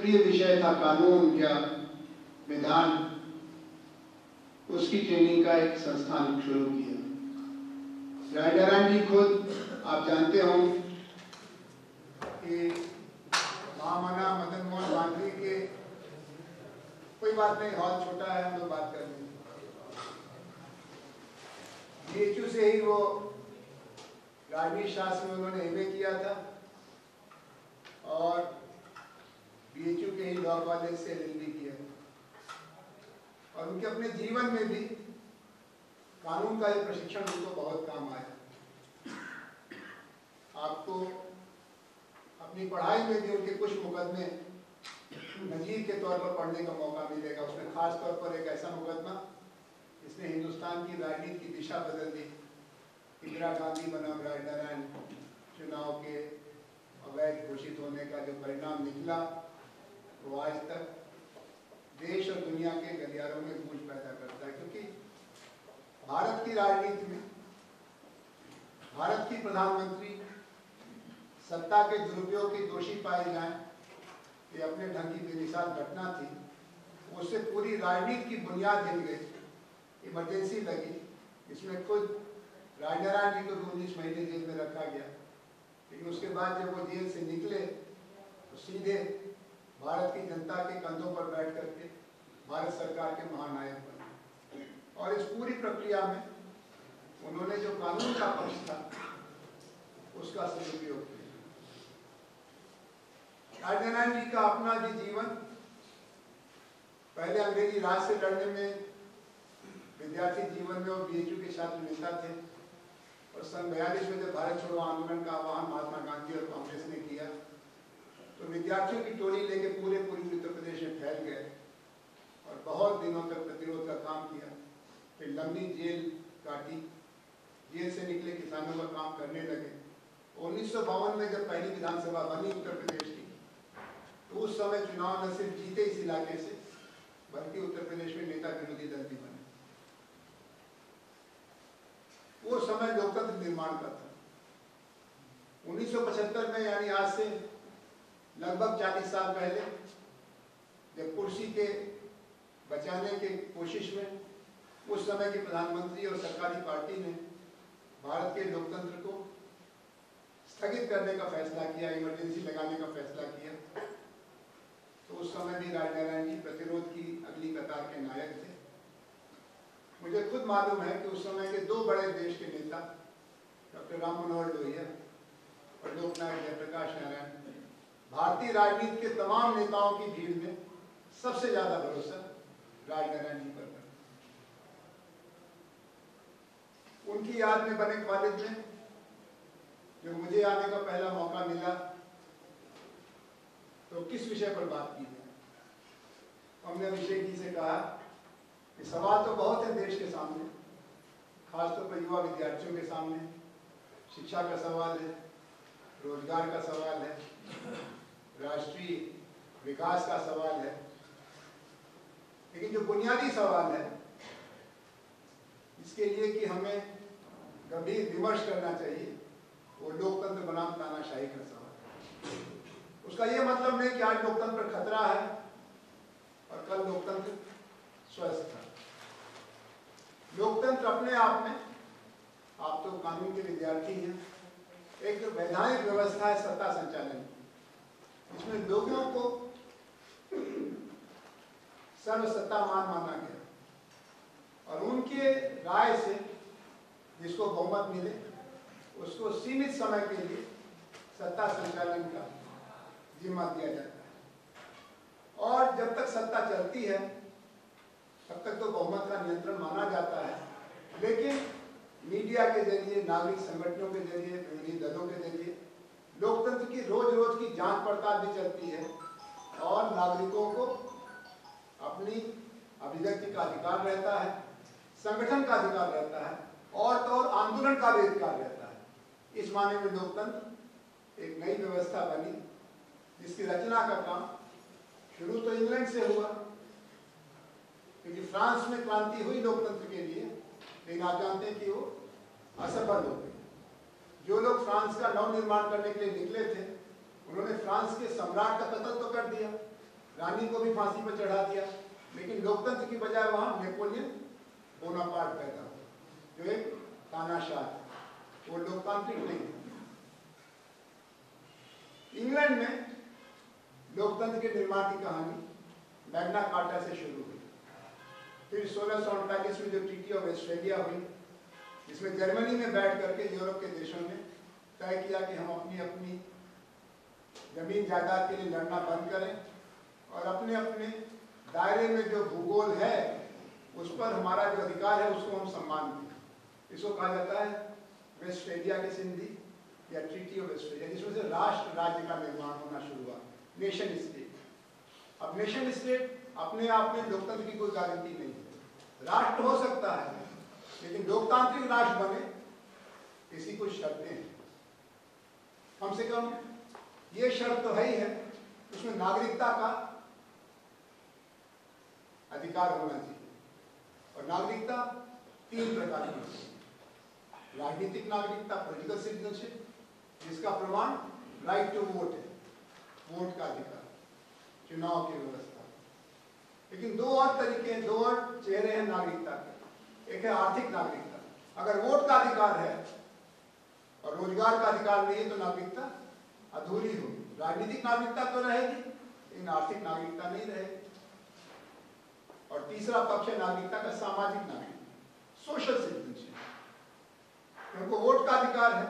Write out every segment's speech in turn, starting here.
प्रिय विषय था कानून या विधान, उसकी ट्रेनिंग का एक संस्थान शुरू किया। राजारायण जी खुद, आप जानते हो कि महामना मदन मोहन मालवीय के, कोई बात नहीं, हॉल छोटा है, हम लोग बात कर लेंगे से ही वो राजनीति शास्त्र में उन्होंने एमए किया था और बीएचयू के ही लॉ कॉलेज से एलएलबी किया। और उनके अपने जीवन में भी कानून का ये प्रशिक्षण उनको बहुत काम आया। आपको अपनी पढ़ाई में भी उनके कुछ मुकदमे नजीर के तौर पर पढ़ने का मौका मिलेगा। उसमें खास तौर पर एक ऐसा मुकदमा जिसने हिंदुस्तान की राजनीति की दिशा बदल दी। इंदिरा गांधी बनाम राजनारायण चुनाव के अवैध घोषित होने का जो परिणाम निकला वो आज तक देश और दुनिया के गलियारों में गूंज पैदा करता है, क्योंकि भारत की राजनीति में, भारत की प्रधानमंत्री सत्ता के दुरुपयोग की दोषी पाए जाएँ, ये अपने ढंग की बेमिसाल घटना थी, उससे पूरी राजनीति की बुनियाद हिल गई, इमरजेंसी लगी, इसमें खुद राजनारायण जी को भी उन्नीस महीने जेल में रखा गया, लेकिन उसके बाद जब वो जेल से निकले तो सीधे भारत की जनता के कंधों पर बैठ करके, भारत सरकार के महानायक बने। और इस पूरी प्रक्रिया में उन्होंने जो कानून का पक्ष था, उसका सदुपयोग किया। राजनारायण जी का अपना भी जीवन, पहले अंग्रेज़ी राज से लड़ने में विद्यार्थी जीवन में और बीएचयू के छात्र नेता थे। और सन बयालीस में जब भारत छोड़ो आंदोलन का आह्वान महात्मा गांधी और विद्यार्थियों की टोली लेके पूरे पूर्वी उत्तर प्रदेश में फैल गए और बहुत दिनों तक प्रतिरोध का काम किया। फिर लंबी जेल काटी। जेल से निकले किसानों का काम करने लगे। उन्नीस में जब पहली विधानसभा बनी उत्तर प्रदेश की तो उस समय चुनाव न सिर्फ़ जीते इस इलाके से, बल्कि उत्तर प्रदेश में नेता विरोधी दल भी बने। वो समय लोकतंत्र निर्माण का था। 1975 में यानी आज से लगभग 40 साल पहले, जब कुर्सी के बचाने के कोशिश में, उस समय के प्रधानमंत्री और सरकारी पार्टी ने भारत के लोकतंत्र को स्थगित करने का फैसला किया, इमरजेंसी लगाने का फैसला किया तो उस समय भी राजनारायण जी प्रतिरोध की अगली कतार के नायक थे। मुझे खुद मालूम है कि उस समय के दो बड़े देश के नेता, डॉक्टर राम मनोहर लोहिया और लोकनायक जयप्रकाश नारायण भारतीय राजनीति के तमाम नेताओं की भीड़ में सबसे ज़्यादा भरोसा राजनारायण जी पर उनकी याद में बने कॉलेज में जब मुझे आने का पहला मौका मिला तो किस विषय पर बात की है? हमने अभिषेक जी से कहा कि सवाल तो बहुत है देश के सामने, खासतौर पर युवा विद्यार्थियों के सामने। शिक्षा का सवाल है, रोज़गार का सवाल है राष्ट्रीय विकास का सवाल है। लेकिन जो बुनियादी सवाल है, इसके लिए कि हमें गंभीर विमर्श करना चाहिए, वो लोकतंत्र बनाम तानाशाही का सवाल उसका ये मतलब नहीं कि आज लोकतंत्र खतरा है और कल लोकतंत्र स्वस्थ है। लोकतंत्र अपने आप में, आप तो कानून के विद्यार्थी हैं, एक वैधानिक व्यवस्था है सत्ता संचालन की। इसमें लोगों को सर्वसत्ता मान माना गया। और उनके राय से जिसको बहुमत मिले, उसको सीमित समय के लिए सत्ता संचालन का जिम्मा दिया जाता है। और जब तक सत्ता चलती है, तब तक तो बहुमत का नियंत्रण माना जाता है। लेकिन मीडिया के ज़रिए, नागरिक संगठनों के ज़रिए, विरोधी दलों के ज़रिए लोकतंत्र की रोज रोज की जाँच पड़ताल भी चलती है और नागरिकों को अपनी अभिव्यक्ति का अधिकार रहता है, संगठन का अधिकार रहता है और तो और आंदोलन का भी अधिकार रहता है। इस माने में लोकतंत्र एक नई व्यवस्था बनी, जिसकी रचना का काम शुरू तो इंग्लैंड से हुआ, क्योंकि फ्रांस में क्रांति हुई लोकतंत्र के लिए, लेकिन आप जानते हैं कि वो असफल हो गई। जो लोग फ्रांस का नव निर्माण करने के लिए निकले थे, उन्होंने फ्रांस के सम्राट का कत्ल तो कर दिया, रानी को भी फांसी पर चढ़ा दिया, लेकिन लोकतंत्र की बजाय वहाँ नेपोलियन बोनापार्ट पैदा हुआ जो एक तानाशाह वो लोकतांत्रिक नहीं इंग्लैंड में लोकतंत्र के निर्माण की कहानी मैग्ना कार्टा से शुरू हुई। फिर सोलह सौ अड़तालीस में जो ट्रीटी ऑफ़ ऑस्ट्रेलिया हुई इसमें जर्मनी में बैठ करके यूरोप के देशों ने तय किया कि हम अपनी अपनी ज़मीन जायदाद के लिए लड़ना बंद करें और अपने अपने दायरे में जो भूगोल है, उस पर हमारा जो अधिकार है, उसको हम सम्मान दें। इसको कहा जाता है वेस्ट्रेलिया की सिंधी या ट्रीटी ऑफ़ वेस्ट्रेलिया जिसमें से राष्ट्र राज्य का निर्माण होना शुरू हुआ, नेशन स्टेट। अब नेशन स्टेट अपने आप में लोकतंत्र की कोई गारंटी नहीं राष्ट्र हो सकता है लेकिन लोकतांत्रिक राष्ट्र बने, इसी कुछ शर्तें हैं। कम से कम ये शर्त तो है ही है, उसमें नागरिकता का अधिकार होना चाहिए। और नागरिकता तीन प्रकार की राजनीतिक नागरिकता पॉलिटिकल सिटीजनशिप जिसका प्रमाण राइट टू वोट है वोट का अधिकार, चुनाव की व्यवस्था। लेकिन दो और तरीके हैं, दो और चेहरे हैं नागरिकता के। एक है आर्थिक नागरिकता। अगर वोट का अधिकार है और रोज़गार का अधिकार नहीं है तो नागरिकता अधूरी होगी राजनीतिक नागरिकता तो रहेगी, लेकिन आर्थिक नागरिकता नहीं रहेगी। और तीसरा पक्ष है नागरिकता का सामाजिक नागरिक सोशल सिटीजनशिप। उनको वोट का अधिकार है,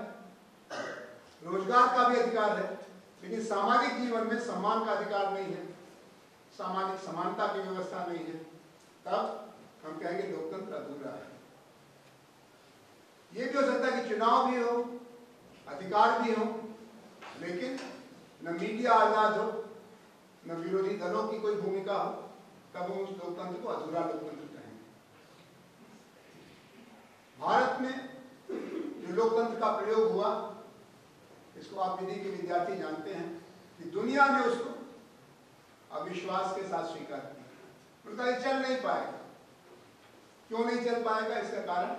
रोज़गार का भी अधिकार है, लेकिन सामाजिक जीवन में सम्मान का अधिकार नहीं है, सामाजिक समानता की व्यवस्था नहीं है। तब हम कहेंगे लोकतंत्र अधूरा है। ये भी हो सकता है कि चुनाव भी हो, अधिकार भी हो, लेकिन न मीडिया आज़ाद हो, न विरोधी दलों की कोई भूमिका हो, तब हम उस लोकतंत्र को अधूरा लोकतंत्र कहेंगे। भारत में जो लोकतंत्र का प्रयोग हुआ, इसको आप विधि के विद्यार्थी जानते हैं कि दुनिया ने उसको अविश्वास के साथ स्वीकार किया। उनका चल नहीं पाएगा। क्यों नहीं चल पाएगा इसका कारण?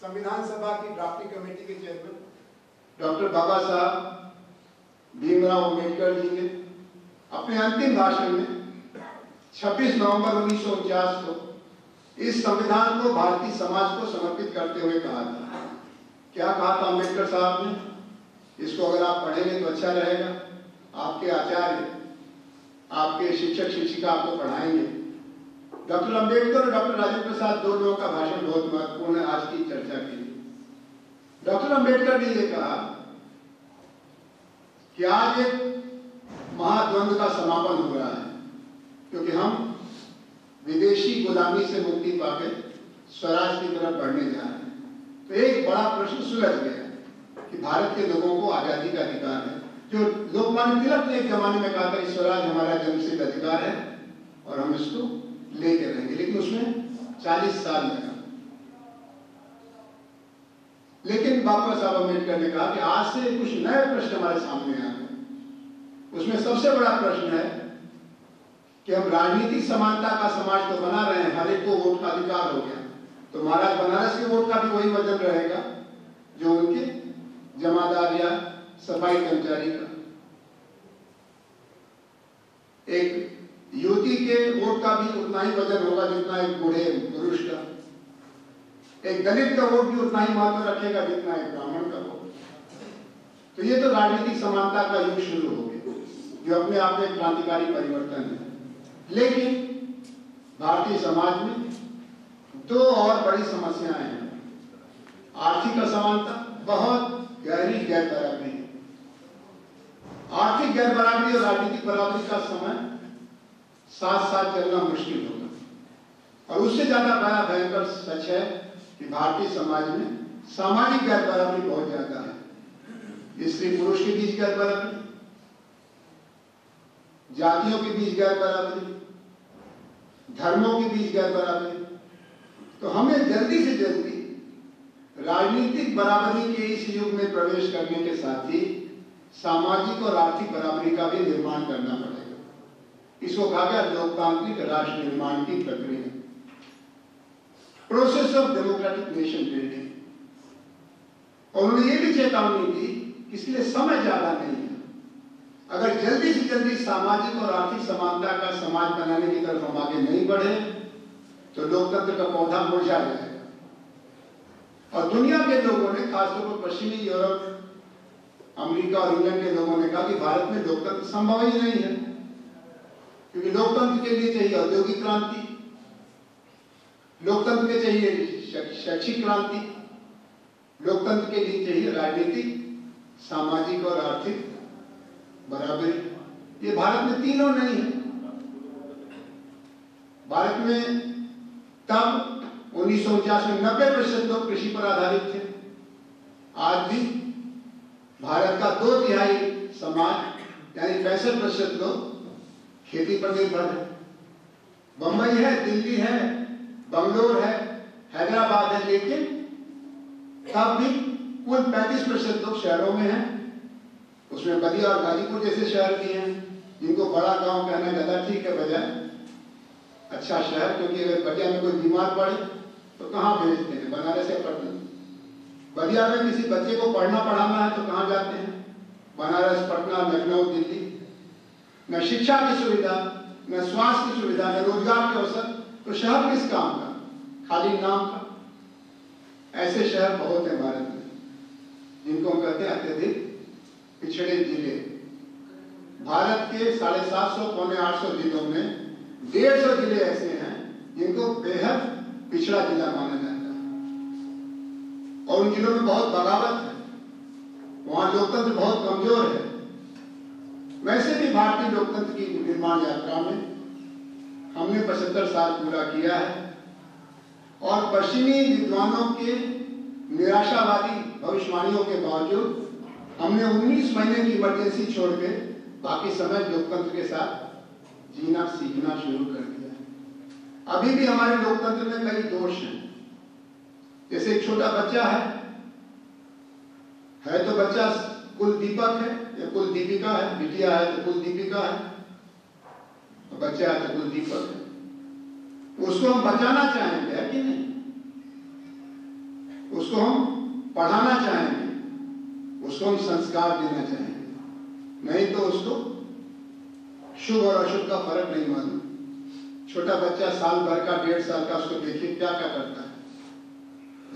संविधान सभा की ड्राफ्टिंग कमेटी के चेयरमैन डॉक्टर बाबा साहब, भीमराव अंबेडकर जी ने अपने अंतिम भाषण में 26 नवंबर उन्नीस सौ उनचास को इस संविधान को भारतीय समाज को समर्पित करते हुए कहा था। क्या कहा था अंबेडकर साहब ने? इसको अगर आप पढ़ेंगे तो अच्छा रहेगा। आपके आचार्य, आपके शिक्षक शिक्षिका आपको पढ़ाएँगे। डॉक्टर अंबेडकर और डॉक्टर राजेंद्र प्रसाद दो लोगों का भाषण बहुत महत्वपूर्ण है, आज की चर्चा के लिए। डॉक्टर अंबेडकर ने यह कहा कि आज एक महाद्वंद का समापन हो रहा है, क्योंकि हम विदेशी गुलामी से मुक्ति पाकर स्वराज की तरफ़ बढ़ने जा रहे हैं। तो एक बड़ा प्रश्न सुलझ गया कि भारत के लोगों को आज़ादी का अधिकार है। जो लोकमान्य तिलक ने एक जमाने में कहा था स्वराज हमारा जन्मसिद्ध अधिकार है और हम इसको लेके रहेंगे लेकिन उसमें 40 साल लगा। लेकिन बाबा साहब अंबेडकर ने कहा कि आज से कुछ नए प्रश्न हमारे सामने आ गए उसमें सबसे बड़ा प्रश्न है कि हम राजनीतिक समानता का समाज तो बना रहे हैं, हर एक को वोट का अधिकार हो गया। तो महाराज बनारस के वोट का भी वही वज़न रहेगा जो उनके जमादार या सफ़ाई कर्मचारी का। एक युवती के वोट का भी उतना ही वज़न होगा जितना एक बूढ़े पुरुष का। एक दलित का वोट भी उतना ही महत्व रखेगा जितना एक ब्राह्मण का वोट। तो ये तो राजनीतिक समानता का युग शुरू हो गया, जो अपने आप में क्रांतिकारी परिवर्तन है। लेकिन भारतीय समाज में दो और बड़ी समस्याएँ हैं। आर्थिक असमानता बहुत गहरी गैर बराबरी है। आर्थिक गैर बराबरी और राजनीतिक बराबरी का समय साथ साथ चलना मुश्किल होगा। और उससे ज़्यादा बड़ा भयंकर सच है कि भारतीय समाज में सामाजिक गैर बराबरी बहुत ज़्यादा है। स्त्री पुरुष के बीच गैर बराबरी, जातियों के बीच गैर बराबरी, धर्मों के बीच गैर बराबरी। तो हमें जल्दी से जल्दी राजनीतिक बराबरी के इस युग में प्रवेश करने के साथ ही सामाजिक और आर्थिक बराबरी का भी निर्माण करना पड़ेगा। इसको कहा गया लोकतांत्रिक राष्ट्र निर्माण की प्रक्रिया। Process of democratic nation building और उन्होंने ये भी चेतावनी दी कि इसलिए समय ज़्यादा नहीं है। अगर जल्दी से जल्दी सामाजिक और आर्थिक समानता का समाज बनाने की तरफ़ हम आगे नहीं बढ़े तो लोकतंत्र का पौधा मुरझा जाएगा। और दुनिया के लोगों ने, खासतौर पर पश्चिमी यूरोप, अमेरिका और इंग्लैंड के लोगों ने कहा कि भारत में लोकतंत्र संभव ही नहीं है। क्योंकि लोकतंत्र के लिए चाहिए औद्योगिक क्रांति। लोकतंत्र के चाहिए शैक्षिक क्रांति। लोकतंत्र के लिए चाहिए राजनीतिक, सामाजिक और आर्थिक बराबरी। ये भारत में तीनों नहीं है। भारत में तब उन्नीस सौ उनचास में नब्बे प्रतिशत लोग कृषि पर आधारित थे। आज भी भारत का दो तिहाई समाज, यानी पैंसठ प्रतिशत लोग खेती पर निर्भर है। बंबई है, दिल्ली है, बंगलोर है, हैदराबाद है, लेकिन तब भी कुल पैंतीस प्रतिशत लोग शहरों में हैं। उसमें बलिया और गाजीपुर जैसे शहर भी हैं, जिनको बड़ा गाँव कहना ज़्यादा ठीक है बजाय अच्छा शहर, क्योंकि अगर बलिया में कोई बीमार पड़े तो कहाँ भेजते हैं? बनारस या पटना? बलिया में किसी बच्चे को पढ़ना पढ़ाना है तो कहाँ जाते हैं? बनारस, पटना, लखनऊ, दिल्ली। न शिक्षा की सुविधा, न स्वास्थ्य की सुविधा, न रोज़गार के अवसर। तो शहर किस काम का? खाली नाम का। ऐसे शहर बहुत है भारत में, जिनको हम कहते हैं अत्यधिक पिछड़े ज़िले। भारत के साढ़े सात सौ, पौने आठ सौ जिलों में डेढ़ सौ ज़िले ऐसे हैं, जिनको बेहद पिछड़ा जिला माना जाता है। और उन जिलों में बहुत बगावत है। वहाँ लोकतंत्र बहुत कमज़ोर है। वैसे भी भारतीय लोकतंत्र की निर्माण यात्रा में हमने पचहत्तर साल पूरा किया है और पश्चिमी विद्वानों के निराशावादी भविष्यवाणियों के बावजूद हमने 19 महीने की इमरजेंसी छोड़ के बाकी समय लोकतंत्र के साथ जीना, सीखना शुरू कर दिया अभी भी हमारे लोकतंत्र में कई दोष हैं। जैसे एक छोटा बच्चा है है तो बच्चा कुल दीपक है या कुल दीपिका है, बिटिया है तो कुल दीपिका है बच्चा है तो कुल दीपक है। उसको हम बचाना चाहेंगे, है कि नहीं? उसको हम पढ़ाना चाहेंगे, उसको हम संस्कार देना चाहेंगे। नहीं तो उसको शुभ और अशुभ का फ़र्क नहीं मालूम। छोटा बच्चा साल भर का, डेढ़ साल का, उसको देखिए क्या क्या करता है।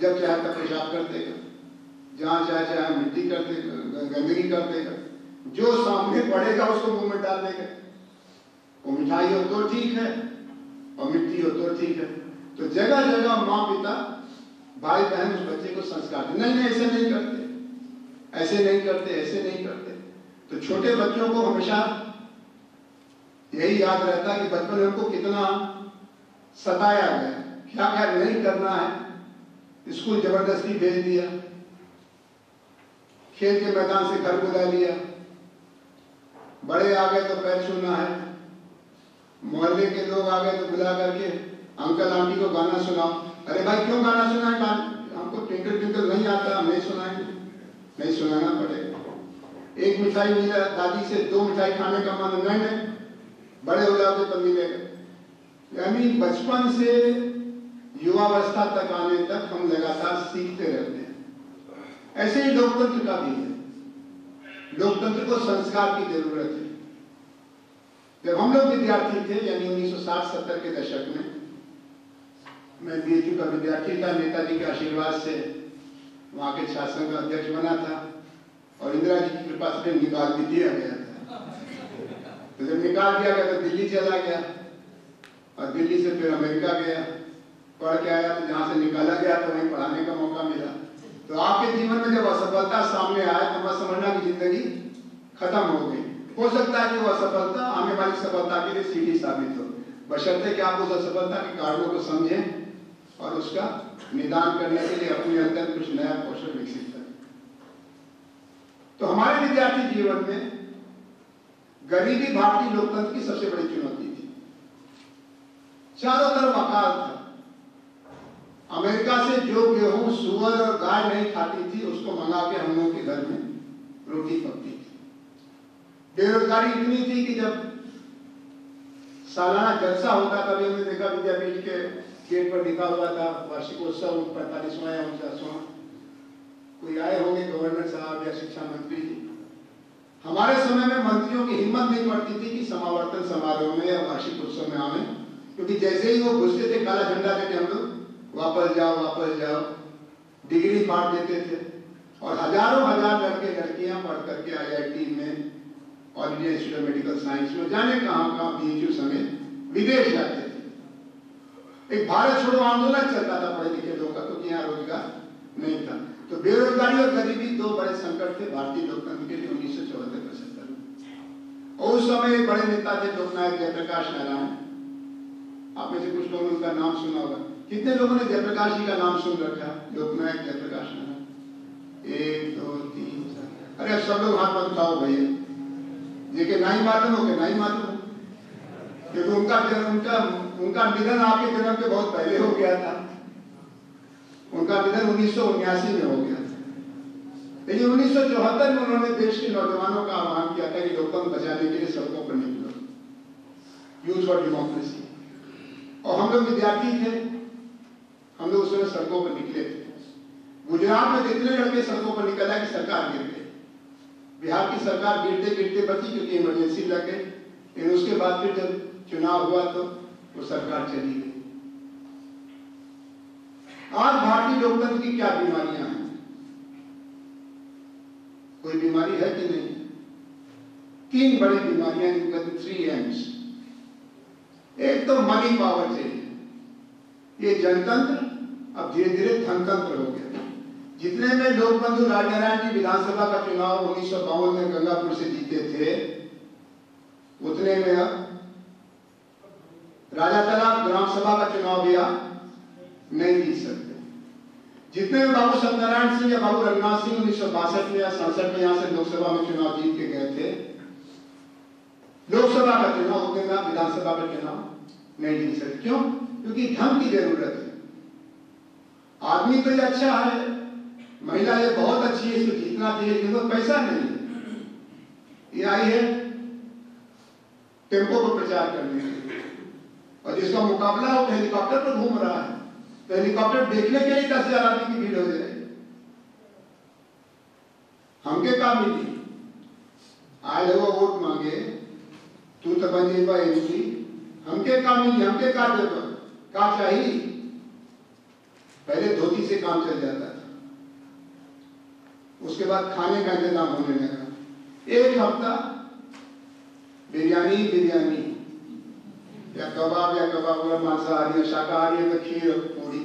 जब चाहे तब पेशाब कर देगा जहाँ चाहे चाहे मिट्टी कर देगा गंदगी कर देगा जो सामने पड़ेगा उसको मुँह में डाल देगा। वो मिठाई हो तो ठीक है, और मिट्टी हो तो ठीक है। तो जगह जगह माँ पिता, भाई बहन उस बच्चे को संस्कार नहीं नहीं, ऐसे नहीं करते। ऐसे नहीं करते, ऐसे नहीं करते। तो छोटे बच्चों को हमेशा यही याद रहता है कि बचपन में उनको कितना सताया गया। क्या क्या नहीं करना है। स्कूल ज़बरदस्ती भेज दिया। खेल के मैदान से घर बुला लिया। बड़े आ गए तो पैर छूना है। मोहल्ले के लोग आ गए तो बुला करके अंकल आंटी को गाना सुनाओ। अरे भाई, क्यों गाना सुना है हमको ट्विंकल ट्विंकल नहीं आता, हम नहीं सुनाएँगे नहीं, सुनाना पड़ेगा एक मिठाई मिला, दादी से दो मिठाई खाने का मन नहीं है। बड़े हो जाओगे तो मिलेगा यानी बचपन से युवावस्था तक आने तक हम लगातार सीखते रहते हैं। ऐसे ही लोकतंत्र का भी है। लोकतंत्र को संस्कार की ज़रूरत है। जब हम लोग विद्यार्थी थे, यानी 1960-70 के दशक में, मैं बीएचयू का विद्यार्थी था, नेताजी के आशीर्वाद से वहाँ के शासन का अध्यक्ष बना था और इंदिरा जी की कृपा से निकाल भी दिया गया था। तो जब निकाल दिया गया तो दिल्ली चला गया और दिल्ली से फिर अमेरिका गया। पढ़ के आया तो जहाँ से निकाला गया तो वहीं पढ़ाने का मौका मिला। तो आपके जीवन में जब असफलता सामने आए तो मत समझना की ज़िंदगी खत्म हो गई। हो सकता है कि वह असफलता आने वाली सफलता के लिए सीढ़ी साबित हो। बशर्ते कि आप उस असफलता के कारणों को समझें और उसका निदान करने के लिए अपने अंदर कुछ नया कौशल विकसित करें। तो हमारे विद्यार्थी जीवन में गरीबी भारतीय लोकतंत्र की सबसे बड़ी चुनौती थी। चारों तरफ़ अकाल था। अमेरिका से जो गेहूँ, सुअर और गाय नहीं खाती थी, उसको मंगा के हम लोगों के घर में रोटी पकती थी। बेरोजगारी इतनी थी कि जब सालाना जलसा होता तभी हमने देखा विद्यापीठ के गेट पर लिखा हुआ था, वार्षिकोत्सव पैंतालीसवां या उनचासवां। कोई आए होंगे गवर्नर साहब या शिक्षा मंत्री जी। हमारे समय में मंत्रियों की हिम्मत नहीं पड़ती थी कि समावर्तन समारोह में या वार्षिक उत्सव में आवे, क्योंकि जैसे ही वो घुसते थे, काला झंडा लेके हम लोग वापस जाओ वापस जाओ। डिग्री बांट देते थे। और हज़ारों हज़ार लड़के, लड़कियाँ पढ़ करके आईआईटी में all India institute medical science में, जाने कहाँ कहाँ बीएचयू समेत विदेश जाते थे। एक भारत छोड़ो आंदोलन चलता था पढ़े लिखे लोगों का क्योंकि यहाँ रोज़गार नहीं था। तो बेरोजगारी और गरीबी दो बड़े संकट थे भारतीय लोकतंत्र के लिए, उन्नीस सौ चौहत्तर पचहत्तर में। और उस समय बड़े नेता थे लोकनायक जयप्रकाश नारायण। आप में से कुछ लोगों ने उनका नाम सुना होगा। कितने लोगों ने जयप्रकाश जी का नाम सुन रखा? लोकनायक जयप्रकाश नारायण एक, दो, तीन, चार। अरे सब लोग हाथ मत उठाओ भैया। जेके नहीं मालूम हो के नहीं मालूम क्योंकि उनका उनका उनका निधन आपके जन्म के बहुत पहले हो गया था। उनका निधन उन्नीस में हो गया था। लेकिन उन्नीस में उन्होंने देश के नौजवानों का आह्वान किया था कि लोकतंत्र बचाने के लिए पर निकलो यूज़ फॉर डेमोक्रेसी और हम लोग विद्यार्थी थे। हम लोग उस समय सड़कों पर निकले। थे गुजरात में इतने लड़के सड़कों पर निकल आए कि सरकार गिर गई। बिहार की सरकार गिरते गिरते बची क्योंकि इमरजेंसी लग गई। लेकिन उसके बाद फिर जब चुनाव हुआ तो वो सरकार चली गई। आज भारतीय लोकतंत्र की क्या बीमारियाँ हैं? कोई बीमारी है कि नहीं? तीन बड़ी बीमारियाँ थ्री एम्स एक तो मनी पावर चाहिए ये जनतंत्र अब धीरे धीरे धनतंत्र हो गया जितने में लोक बंधु राजनारायण जी विधानसभा का चुनाव उन्नीस में गंगापुर से जीते थे, उतने में अब राजा तालाब ग्राम सभा का चुनाव भी आप नहीं जीत सकते। जितने में बाबू सत्यनारायण सिंह या बाबू रघुनाथ सिंह उन्नीस सौ बासठ में या सड़सठ में यहाँ से लोकसभा में चुनाव जीत के गए थे, लोकसभा का चुनाव उतने में विधानसभा का चुनाव नहीं जीत सकते। क्यों? क्योंकि धन की ज़रूरत है। आदमी तो ये अच्छा है, महिला ये बहुत अच्छी है, इसको जीतना चाहिए, लेकिन तो पैसा नहीं ये आई है टेंपो पर प्रचार करने के और जिसका मुकाबला वो हेलीकॉप्टर पर घूम रहा है तो हेलीकॉप्टर देखने के लिए दस हज़ार आदमी की भीड़ हो जाए। हमके का मिली आए वो वोट मांगे, तू तो बन जेबा एमपी हमके का मिली हमके का का चाहिए? पहले धोती से काम चल जाता था। उसके बाद खाने का इंतज़ाम होने लगा। एक हफ़्ता बिरयानी बिरयानी। या कबाब या कबाब वाला मांसाहारी या शाकाहारी या खीर पूरी।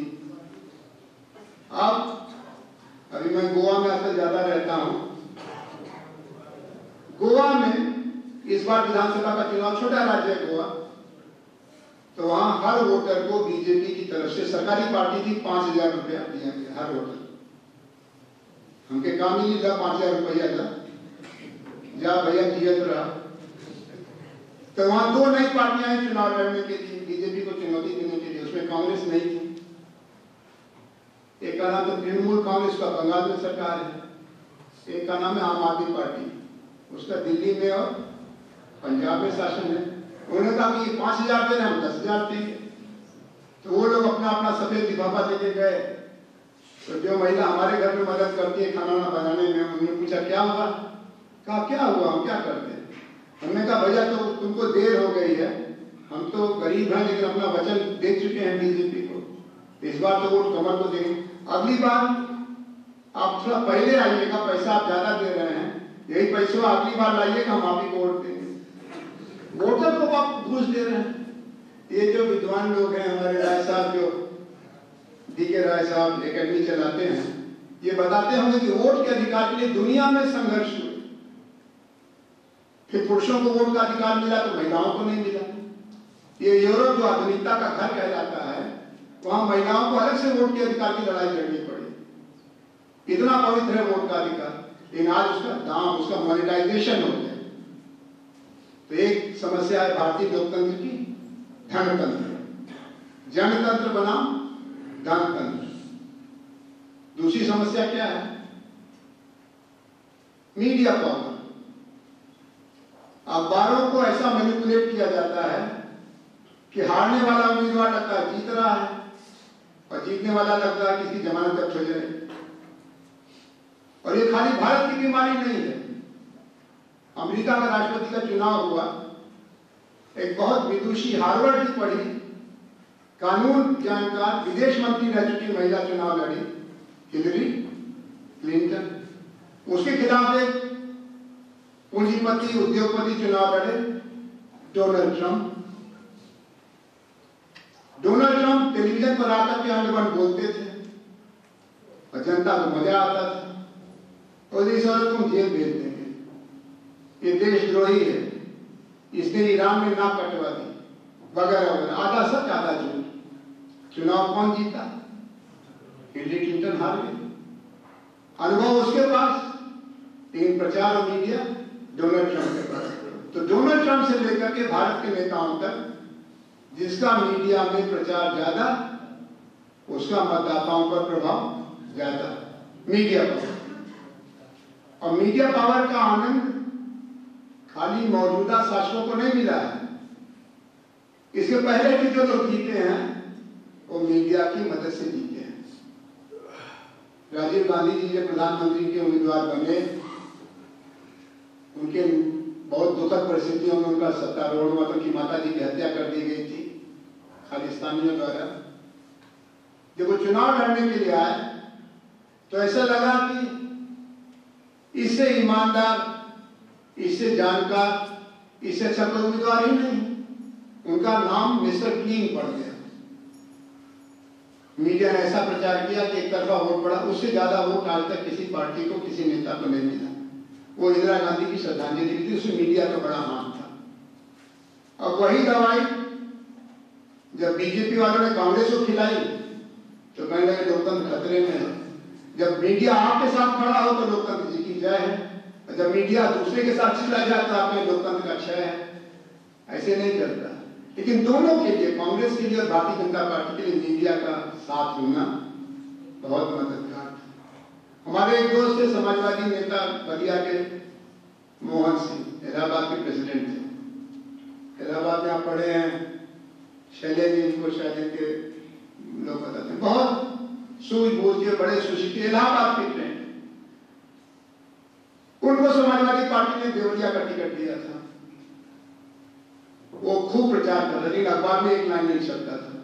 अब, अभी मैं गोवा में आकर ज़्यादा रहता हूँ। गोवा में इस बार विधानसभा का चुनाव छोटा राज्य है गोवा। तो वहाँ हर वोटर को बीजेपी की तरफ़ से सरकारी पार्टी थी पाँच हज़ार रुपया दिया गया, हर वोटर। हमके काम ही नहीं था, पाँच हज़ार रुपया था। जा भैया दिया तो रहा। तो वहाँ दो नई पार्टियाँ चुनाव लड़ने के लिए। बीजेपी को चुनौती देने के लिए, उसमें कांग्रेस नहीं थी। एक का नाम तो तृणमूल कांग्रेस का बंगाल में सरकार है। एक का नाम है आम आदमी पार्टी। उसका दिल्ली में और पंजाब में शासन है। उन्होंने कहा कि पाँच हज़ार दे रहे हम दस हज़ार देंगे। तो वो लोग अपना अपना सफ़ेद लिफाफा लेके गए। तो जो महिला हमारे घर में मदद करती है खाना वाना बनाने में, उन्होंने पूछा, क्या हुआ? कहा, क्या हुआ? हम क्या करते हैं? हमने कहा, भैया तो तुमको देर हो गई है। हम तो गरीब हैं, लेकिन अपना वचन दे चुके हैं बीजेपी को। इस बार तो वोट कमर को देंगे अगली बार आप थोड़ा पहले आइएगा, पैसा आप ज़्यादा दे रहे हैं। यही पैसों अगली बार लाइएगा, हम आप ही को वोट देंगे। वोटर को आप घूस दे रहे हैं। ये जो विद्वान लोग हैं, हमारे राय साहब जो डी के राय साहब एकेडमी चलाते हैं, ये बताते होंगे कि वोट के अधिकार के लिए दुनिया में संघर्ष हुए फिर पुरुषों को वोट का अधिकार मिला तो महिलाओं को नहीं मिला। ये यूरोप जो आधुनिकता का घर कहलाता है, वहाँ महिलाओं को अलग से वोट के अधिकार की लड़ाई लड़नी पड़ी। इतना पवित्र है वोट का अधिकार। लेकिन आज उसका दाम, उसका मोनिटाइजेशन हो गया। तो एक समस्या है भारतीय लोकतंत्र की धनतंत्र जनतंत्र बनाम धनतंत्र दूसरी समस्या क्या है? Media power. अखबारों को ऐसा मैनिपुलेट किया जाता है कि हारने वाला उम्मीदवार लगता है जीत रहा है, और जीतने वाला लगता है किसी जमानत जब्त हो। जाए और ये खाली भारत की बीमारी नहीं है। अमेरिका का राष्ट्रपति का चुनाव हुआ। एक बहुत विदुषी हार्वर्ड की पढ़ी। कानून जानकार विदेश मंत्री रह चुकी महिला चुनाव लड़ी, हिलरी क्लिंटन। उसके खिलाफ एक पूंजीपति, उद्योगपति चुनाव लड़े, Donald Trump. Donald Trump television पर आकर के अंडवन बोलते थे। और जनता को मज़ा आता था। और इस औरत जेल भेजते ये देशद्रोही है। इसने ईरान में नाक कटवा दी। वगैरह वगैरह। आधा सच, आधा झूठ। चुनाव कौन जीता? हिलरी क्लिंटन हार गई अनुभव उसके पास? लेकिन प्रचार और मीडिया, डोनाल्ड ट्रंप के पास। तो डोनाल्ड ट्रंप से लेकर के भारत के नेताओं तक, जिसका मीडिया में प्रचार ज़्यादा, उसका मतदाताओं पर प्रभाव ज़्यादा। मीडिया पावर और मीडिया पावर का आनंद खाली मौजूदा शासकों को नहीं मिला है। इसके पहले भी जो लोग जीते हैं, वो मीडिया की मदद से जीते हैं। राजीव गांधी जी जब प्रधानमंत्री के उम्मीदवार बने, उनके बहुत दुखद परिस्थितियों में उनका सत्तारूढ़ हुआ तो उनकी माता जी की हत्या कर दी गई थी, खालिस्तानियों द्वारा। जब वो चुनाव लड़ने के लिए आए तो ऐसा लगा कि इससे ईमानदार इससे जानकार, इससे अच्छा कोई उम्मीदवार ही नहीं। उनका नाम मिस्टर क्लीन पड़ गया। मीडिया ने ऐसा प्रचार किया कि एक तरफा वोट पड़ा, उससे ज़्यादा वोट आज तक किसी पार्टी को, किसी नेता को नहीं मिला। वो इंदिरा गांधी की श्रद्धांजलि थी, उसमें मीडिया का बड़ा हाथ था। और वही दवाई, जब बीजेपी वालों ने कांग्रेस को खिलाई तो कहने लगे, लोकतंत्र खतरे में है। जब मीडिया आपके साथ खड़ा हो तो लोकतंत्र जी की जय है। जब मीडिया दूसरे के साथ चिल्ला जाता आपके लोकतंत्र का क्षय है। ऐसे नहीं चलता। लेकिन दोनों के लिए, कांग्रेस के लिए और भारतीय जनता पार्टी के लिए मीडिया का साथ होना बहुत मददगार हमारे एक दोस्त थे, समाजवादी नेता बलिया के, मोहन सिंह इलाहाबाद के प्रेसिडेंट थे। इलाहाबाद में आप पढ़े हैं शैलेंद्र इनको शैलेंद्र के लोग बताते बहुत सूझबूझ के, बड़े सुशिक्षित इलाहाबाद के ट्रेंड उनको समाजवादी पार्टी ने देवरिया का टिकट दिया था। वो खूब प्रचार कर रहे लेकिन अखबार में एक लाइन नहीं चलता था।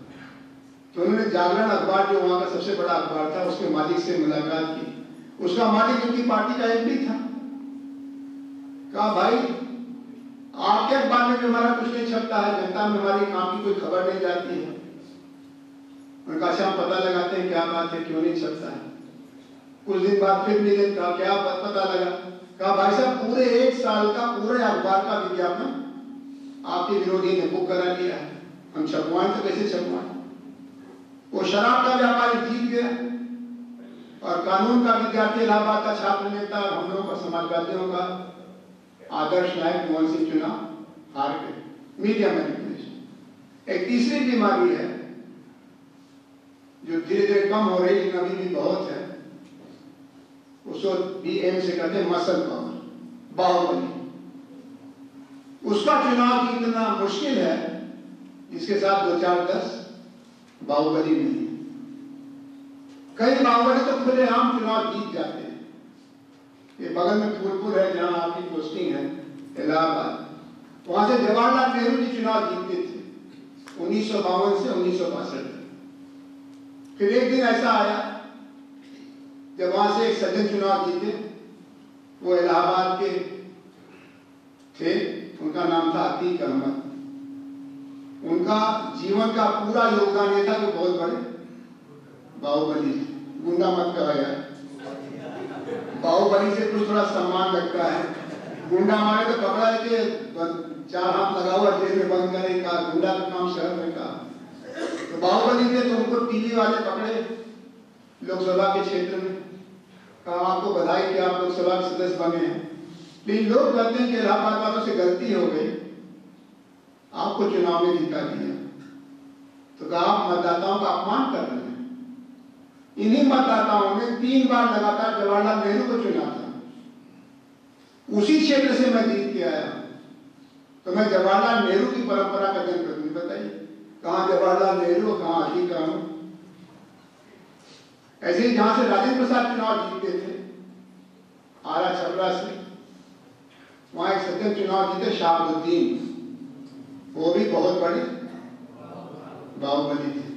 तो उन्होंने जागरण अखबार जो वहाँ का सबसे बड़ा अखबार था, उसके मालिक से मुलाकात की। उसका मालिक उनकी पार्टी का एमपी था। कहा, भाई आपके अखबार में हमारा कुछ नहीं छपता है। जनता में हमारी काम की कोई खबर नहीं जाती है। उनका अच्छा हम पता लगाते हैं क्या बात है, क्यों नहीं छपता है। कुछ दिन बाद फिर मिले, कहा, क्या पता लगा? कहा, भाई साहब, पूरे एक साल का, पूरे अखबार का विज्ञापन आपके विरोधी ने बुक करा लिया है। हम छपवाएँ तो कैसे छपवाएँ? वो शराब का व्यापारी जीत गया। और कानून का विद्यार्थी इलाहाबाद का छात्र नेता हम लोगों का समाजवादियों का आदर्श नायक मोहन सिंह चुनाव हार गए। मीडिया मैनिपुलेशन एक तीसरी बीमारी है, जो धीरे धीरे कम हो रही लेकिन अभी भी बहुत है। उसको बी एम से कहते हैं मसल पावर बाहुबली उसका चुनाव जीतना मुश्किल है, इसके साथ दो चार दस बाहुबली नहीं कई बाहुबली तो खुले आम चुनाव जीत जाते हैं। ये बगल में फूलपुर है, जहाँ आपकी पोस्टिंग है, इलाहाबाद। वहाँ से जवाहरलाल नेहरू जी चुनाव जीतते थे, उन्नीस सौ बावन से उन्नीस फिर एक दिन ऐसा आया जब वहाँ से एक सज्जन चुनाव जीते, वो इलाहाबाद के थे, उनका नाम था अतीक अहमद। उनका जीवन का पूरा योगदान ये था कि बहुत बड़े बाहुबली गुंडा मत कहा यार। बाहुबली से कुछ थोड़ा सम्मान लगता है। गुंडा मारे तो पकड़ा के चार हाथ लगा हुआ जेल में बंद करे का गुंडा का काम शहर में कहा। तो बाहुबली थे तो उनको टीवी वाले पकड़े लोकसभा के क्षेत्र में। आपको बधाई कि आप लोकसभा के सदस्य बने हैं। लेकिन लोग कहते हैं कि इलाहाबाद वालों से गलती हो गई। आपको चुनाव में जीता दिया तो कहा आप मतदाताओं का अपमान कर रहे हैं? इन्हीं मतदाताओं ने तीन बार लगातार जवाहरलाल नेहरू को चुना था। उसी क्षेत्र से मैं जीत के आया। तो मैं जवाहरलाल नेहरू की परंपरा का जन्म बताइए, कहा जवाहरलाल नेहरू कहा अली हूँ ऐसे ही जहाँ से राजेंद्र प्रसाद चुनाव जीतते थे, आरा छपरा से, वहाँ एक सज्जन चुनाव जीते शाहबुद्दीन। वो भी बहुत बड़े बाहुबली थे।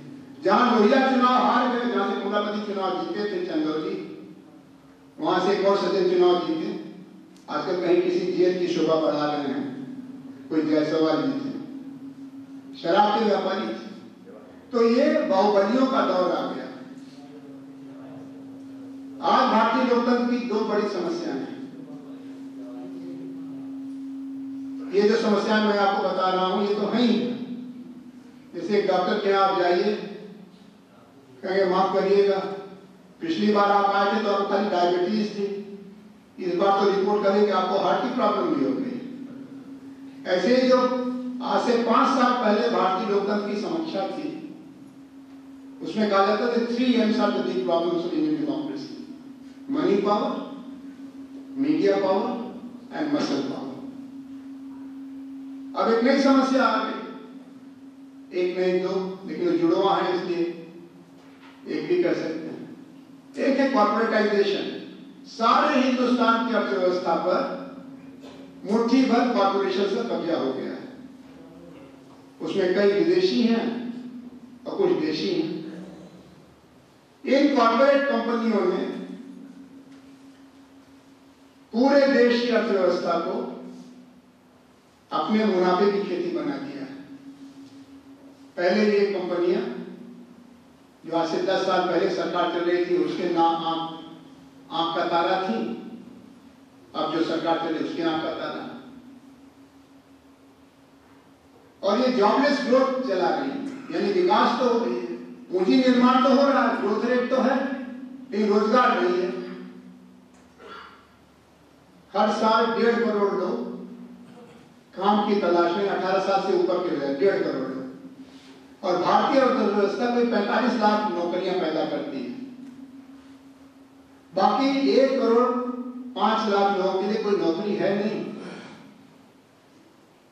जहाँ लोहिया चुनाव हार गए, जहाँ से कुमलापति चुनाव जीते थे, चंदौली, वहाँ से एक और सज्जन चुनाव जीते। आजकल कहीं किसी जेल की शोभा बढ़ा रहे हैं, कोई जायसवाल जी थे। शराब के व्यापारी तो ये बाहुबलियों का दौर आ गया लोकतंत्र की दो बड़ी समस्याएँ हैं। ये जो समस्या मैं आपको बता रहा हूँ, ये तो है ही। जैसे एक डॉक्टर के आप जाइए, कहेंगे, माफ़ करिएगा, पिछली बार आप आए थे तो आपको खाली डायबिटीज़ थी। इस बार तो रिपोर्ट करेंगे, आपको हार्ट की प्रॉब्लम भी हो गई। ऐसे जो आज से पाँच साल पहले भारतीय लोकतंत्र की समीक्षा थी, उसमें कहा जाता था three Ms are the big problems Indian democracy money power media power and muscle power अब एक नई समस्या आ गई। एक नहीं दो लेकिन जुड़वा है इसलिए एक भी कर सकते हैं। एक है कॉर्पोरेटाइजेशन सारे हिंदुस्तान की अर्थव्यवस्था पर मुट्ठी भर कॉर्पोरेशन का कब्जा हो गया है। उसमें कई विदेशी हैं और कुछ देशी हैं। इन कॉर्पोरेट कंपनियों ने पूरे देश की अर्थव्यवस्था को अपने मुनाफे की खेती बना दिया है। पहले ये कंपनियाँ जो आज से दस साल पहले सरकार चल रही थी, उसके नाम आँख आँख का तारा थी। अब जो सरकार चले उसके आँख का तारा। और ये जॉबलेस ग्रोथ चला रही यानी विकास तो हो रही है पूंजी निर्माण तो हो रहा है ग्रोथ रेट तो है, लेकिन रोज़गार नहीं है। हर साल डेढ़ करोड़ लोग काम की तलाश में 18 साल से ऊपर के लोग डेढ़ करोड़ लोग। और भारतीय अर्थव्यवस्था कोई पैंतालीस लाख नौकरियाँ पैदा करती है। बाकी एक करोड़ पाँच लाख लोगों के लिए कोई नौकरी है नहीं।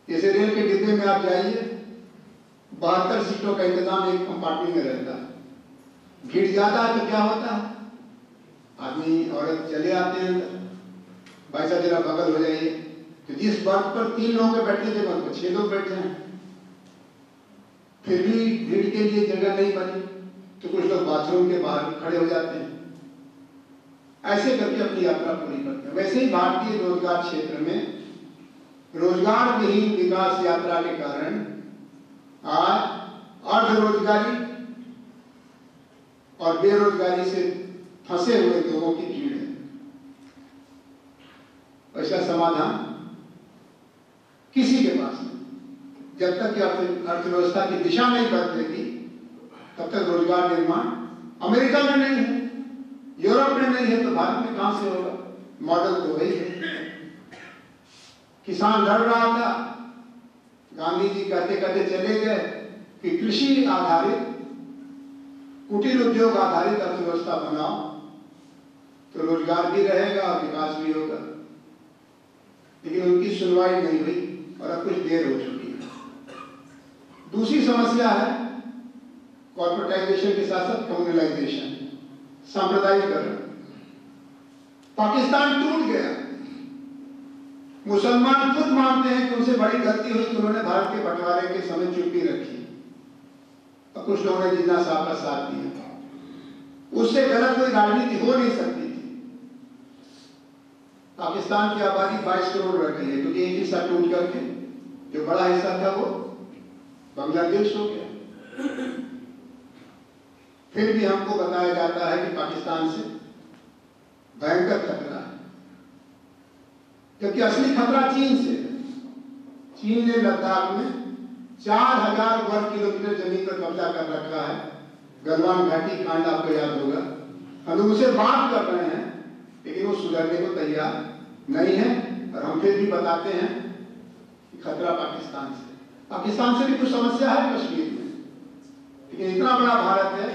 जैसे रेल के डिब्बे में आप जाइए, बहत्तर सीटों का इंतज़ाम एक कंपार्टमेंट में रहता है। भीड़ ज़्यादा है तो क्या होता है? आदमी, औरत चले आते हैं भाई साहब, जरा बगल हो जाइए। तो जिस बर्थ पर तीन लोगों के थे बर्थ पर छह लोग बैठे हैं। फिर भी भीड़ के लिए जगह नहीं बनी। तो कुछ लोग बाथरूम के बाहर खड़े हो जाते हैं। ऐसे करके अपनी यात्रा पूरी करते हैं। वैसे ही भारतीय रोज़गार क्षेत्र में रोज़गार विहीन विकास यात्रा के कारण आज अर्धरोजगारी और बेरोजगारी से फंसे हुए लोगों की भीड़ है इसका समाधान किसी के पास नहीं। जब तक कि अर्थव्यवस्था की दिशा नहीं बदलेगी, तब तक रोज़गार निर्माण अमेरिका में नहीं है, यूरोप में नहीं है तो भारत में कहाँ से होगा? मॉडल तो वही है। किसान लड़ रहा था। गांधी जी कहते कहते चले गए कि कृषि आधारित, कुटीर उद्योग आधारित अर्थव्यवस्था बनाओ तो रोज़गार भी रहेगा और विकास भी होगा। लेकिन उनकी सुनवाई नहीं हुई और अब कुछ देर हो चुकी है। दूसरी समस्या है कॉर्पोरेटाइजेशन के साथ साथ कम्युनलाइजेशन सांप्रदायिकरण। पाकिस्तान टूट गया। मुसलमान खुद मानते हैं कि उनसे बड़ी गलती हुई कि उन्होंने भारत के बंटवारे के समय चुप्पी रखी। और कुछ लोगों ने जिन्ना साहब का साथ दिया। उससे गलत कोई राजनीति हो नहीं सकती। पाकिस्तान की आबादी 22 करोड़ रह गई है क्योंकि एक हिस्सा टूट करके जो बड़ा हिस्सा था वो बांग्लादेश हो गया। फिर भी हमको बताया जाता है कि पाकिस्तान से भयंकर खतरा है। जबकि असली खतरा चीन से चीन ने लद्दाख में चार हज़ार वर्ग किलोमीटर ज़मीन पर कब्जा कर रखा है। गलवान घाटी कांड आपको याद होगा। हम लोग उसे बात कर रहे हैं, लेकिन वो सुधरने को तैयार नहीं है और हम फिर भी बताते हैं कि खतरा पाकिस्तान से पाकिस्तान से भी कुछ समस्या है कश्मीर में। लेकिन इतना बड़ा भारत है,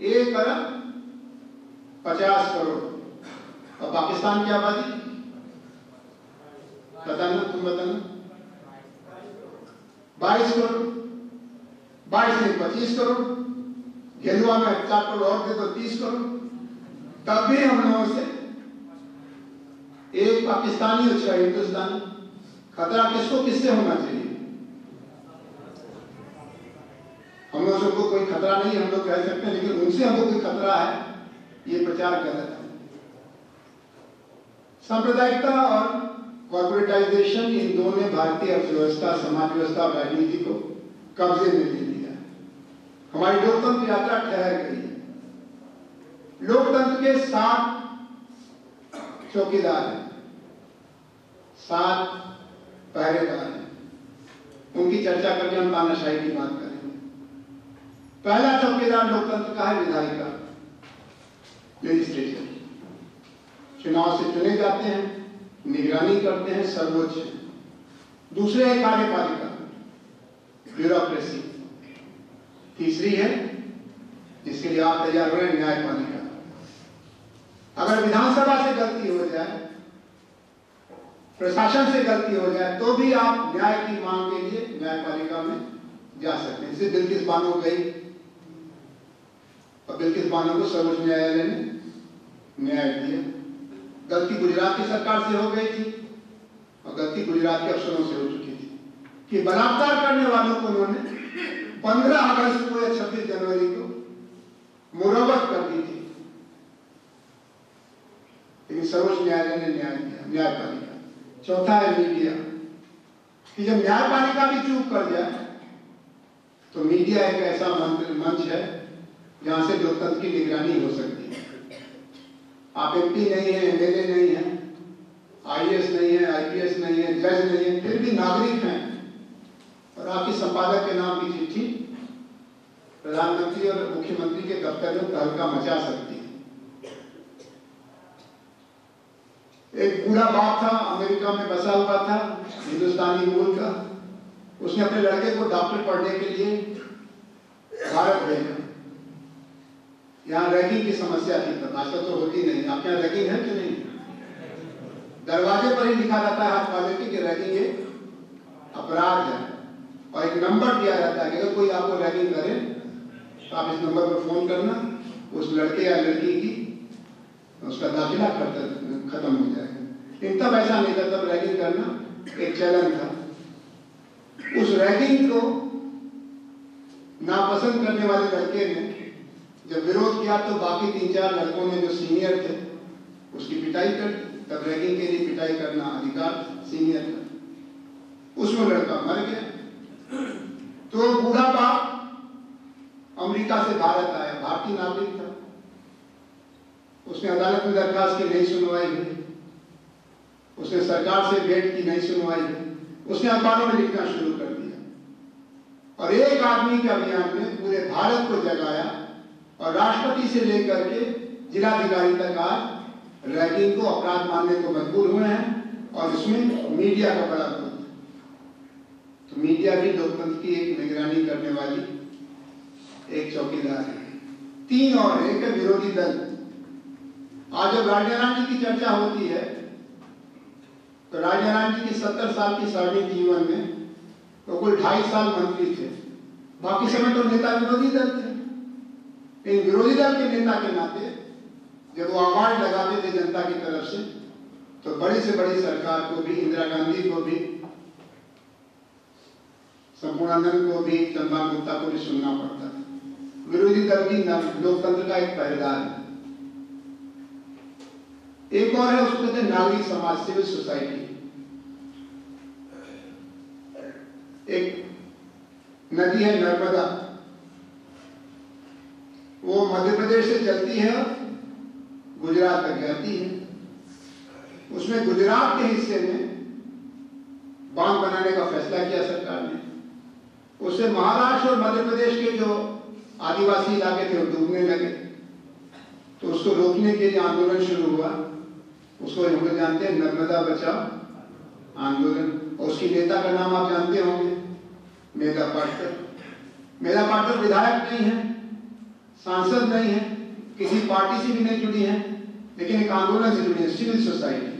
एक अरब पचास करोड़। और पाकिस्तान की आबादी बताना तुम बताना बाईस करोड़। बाईस से पच्चीस करोड़। घेलुआ में चार करोड़ और थे तो तीस करोड़। तब भी हम लोगों से एक पाकिस्तानी छह हिंदुस्तानी खतरा किसको, किससे होना चाहिए? हम लोग सबको कोई खतरा नहीं हम लोग कह सकते हैं, लेकिन उनसे हमको कोई खतरा है, ये प्रचार गलत है। सांप्रदायिकता और कॉर्पोरेटाइजेशन इन दोनों ने भारतीय अर्थव्यवस्था, समाज व्यवस्था और राजनीति को कब्जे में ले लिया। हमारी लोकतंत्र यात्रा ठहर गई। लोकतंत्र के सात चौकीदार हैं। सात पहरेदार हैं। उनकी चर्चा करके हम तानाशाही की बात करेंगे पहला चौकीदार लोकतंत्र का है विधायिका लेजिस्लेचर चुनाव से चुने जाते हैं, निगरानी करते हैं, सर्वोच्च दूसरे है कार्यपालिका ब्यूरोक्रेसी तीसरी है, जिसके लिए आप तैयार हो रहे हैं, न्यायपालिका। अगर विधानसभा से गलती हो जाए, प्रशासन से गलती हो जाए तो भी आप न्याय की मांग के लिए न्यायपालिका में जा सकते हैं। जैसे बिल्किस बानो गई? और बिल्किस बानो को सर्वोच्च न्यायालय ने न्याय दिया। गलती गुजरात की सरकार से हो गई थी और गलती गुजरात के अफसरों से हो चुकी थी। कि बलात्कार करने वालों को उन्होंने 15 अगस्त को या 26 जनवरी को मुरवत कर दी थी सर्वोच्च न्यायालय ने न्याय दिया न्यायपालिका चौथा है मीडिया। कि जब न्यायपालिका भी चूक कर जाए तो मीडिया एक ऐसा मंच है, जहाँ से लोकतंत्र की निगरानी हो सकती है। आप एमपी नहीं है एमएलए नहीं है आईएएस नहीं है आईपीएस नहीं है जज नहीं है, फिर भी नागरिक हैं। और आपकी संपादक के नाम की चिट्ठी प्रधानमंत्री और मुख्यमंत्री के दफ्तर में तहलका मचा सकती है एक बूढ़ा बाप था, अमेरिका में बसा हुआ था, हिंदुस्तानी मूल का। उसने अपने लड़के को डॉक्टर पढ़ने के लिए भारत भेजा। यहाँ रैगिंग की समस्या थी आजकल तो होती नहीं। आपके यहाँ रैगिंग है कि नहीं? दरवाजे पर ही लिखा रहता है हाथ वाले की कि रैगिंग एक अपराध है। और एक नंबर दिया रहता है कि अगर कोई आपको रैगिंग करे तो आप इस नंबर पर फ़ोन करना, उस लड़के या लड़की की, उसका दाखिला खत्म हो जाएगा। लेकिन तब ऐसा नहीं था, तब रैगिंग करना एक चलन था। उस रैगिंग को नापसंद करने वाले लड़के ने जब विरोध किया तो बाकी तीन चार लड़कों ने जो सीनियर थे, उसकी पिटाई कर तब रैगिंग के लिए पिटाई करना अधिकार सीनियर का उसमें लड़का मर गया। तो बूढ़ा बाप अमेरिका से भारत आया, भारतीय नागरिक था। उसने अदालत में दरखास्त की, नहीं सुनवाई हुई। उसने सरकार से भेंट की नहीं सुनवाई हुई। उसने अखबारों में लिखना शुरू कर दिया। और एक आदमी के अभियान ने पूरे भारत को जगाया और राष्ट्रपति से लेकर के जिलाधिकारी तक आज रैगिंग को, अपराध मानने को मजबूर हुए हैं और इसमें मीडिया का बड़ा रोल तो मीडिया भी लोकतंत्र की एक निगरानी करने वाली एक चौकीदार है। तीन और एक विरोधी दल। आज जब जी की चर्चा होती है तो राजाराम जी की सत्तर साल की सार्वजनिक जीवन में तो कुल ढाई साल मंत्री थे। बाकी समय तो नेता विरोधी दल थे। लेकिन विरोधी दल के नेता के नाते जब वो आवाज़ लगाते थे जनता की तरफ़ से तो बड़ी से बड़ी सरकार को भी, इंदिरा गांधी को भी, संपूर्णानंद को भी, चंद्रमा गुप्ता को भी सुनना पड़ता था। विरोधी दल भी लोकतंत्र का एक पहरेदार है। एक और है, उसको नागरिक समाज, सिविल सोसाइटी। एक नदी है नर्मदा। वो मध्य प्रदेश से चलती है गुजरात तक जाती है। उसमें गुजरात के हिस्से में बाँध बनाने का फैसला किया सरकार ने। उससे महाराष्ट्र और मध्य प्रदेश के जो आदिवासी इलाके थे वो डूबने लगे। तो उसको रोकने के लिए आंदोलन शुरू हुआ। उसको हम लोग जानते हैं नर्मदा बचाओ आंदोलन। और उसकी नेता का नाम आप जानते होंगे। मेधा पाटकर मेधा पाटकर विधायक नहीं है, सांसद नहीं है, किसी पार्टी से भी नहीं जुड़ी है, लेकिन एक आंदोलन से जुड़ी है, सिविल सोसाइटी।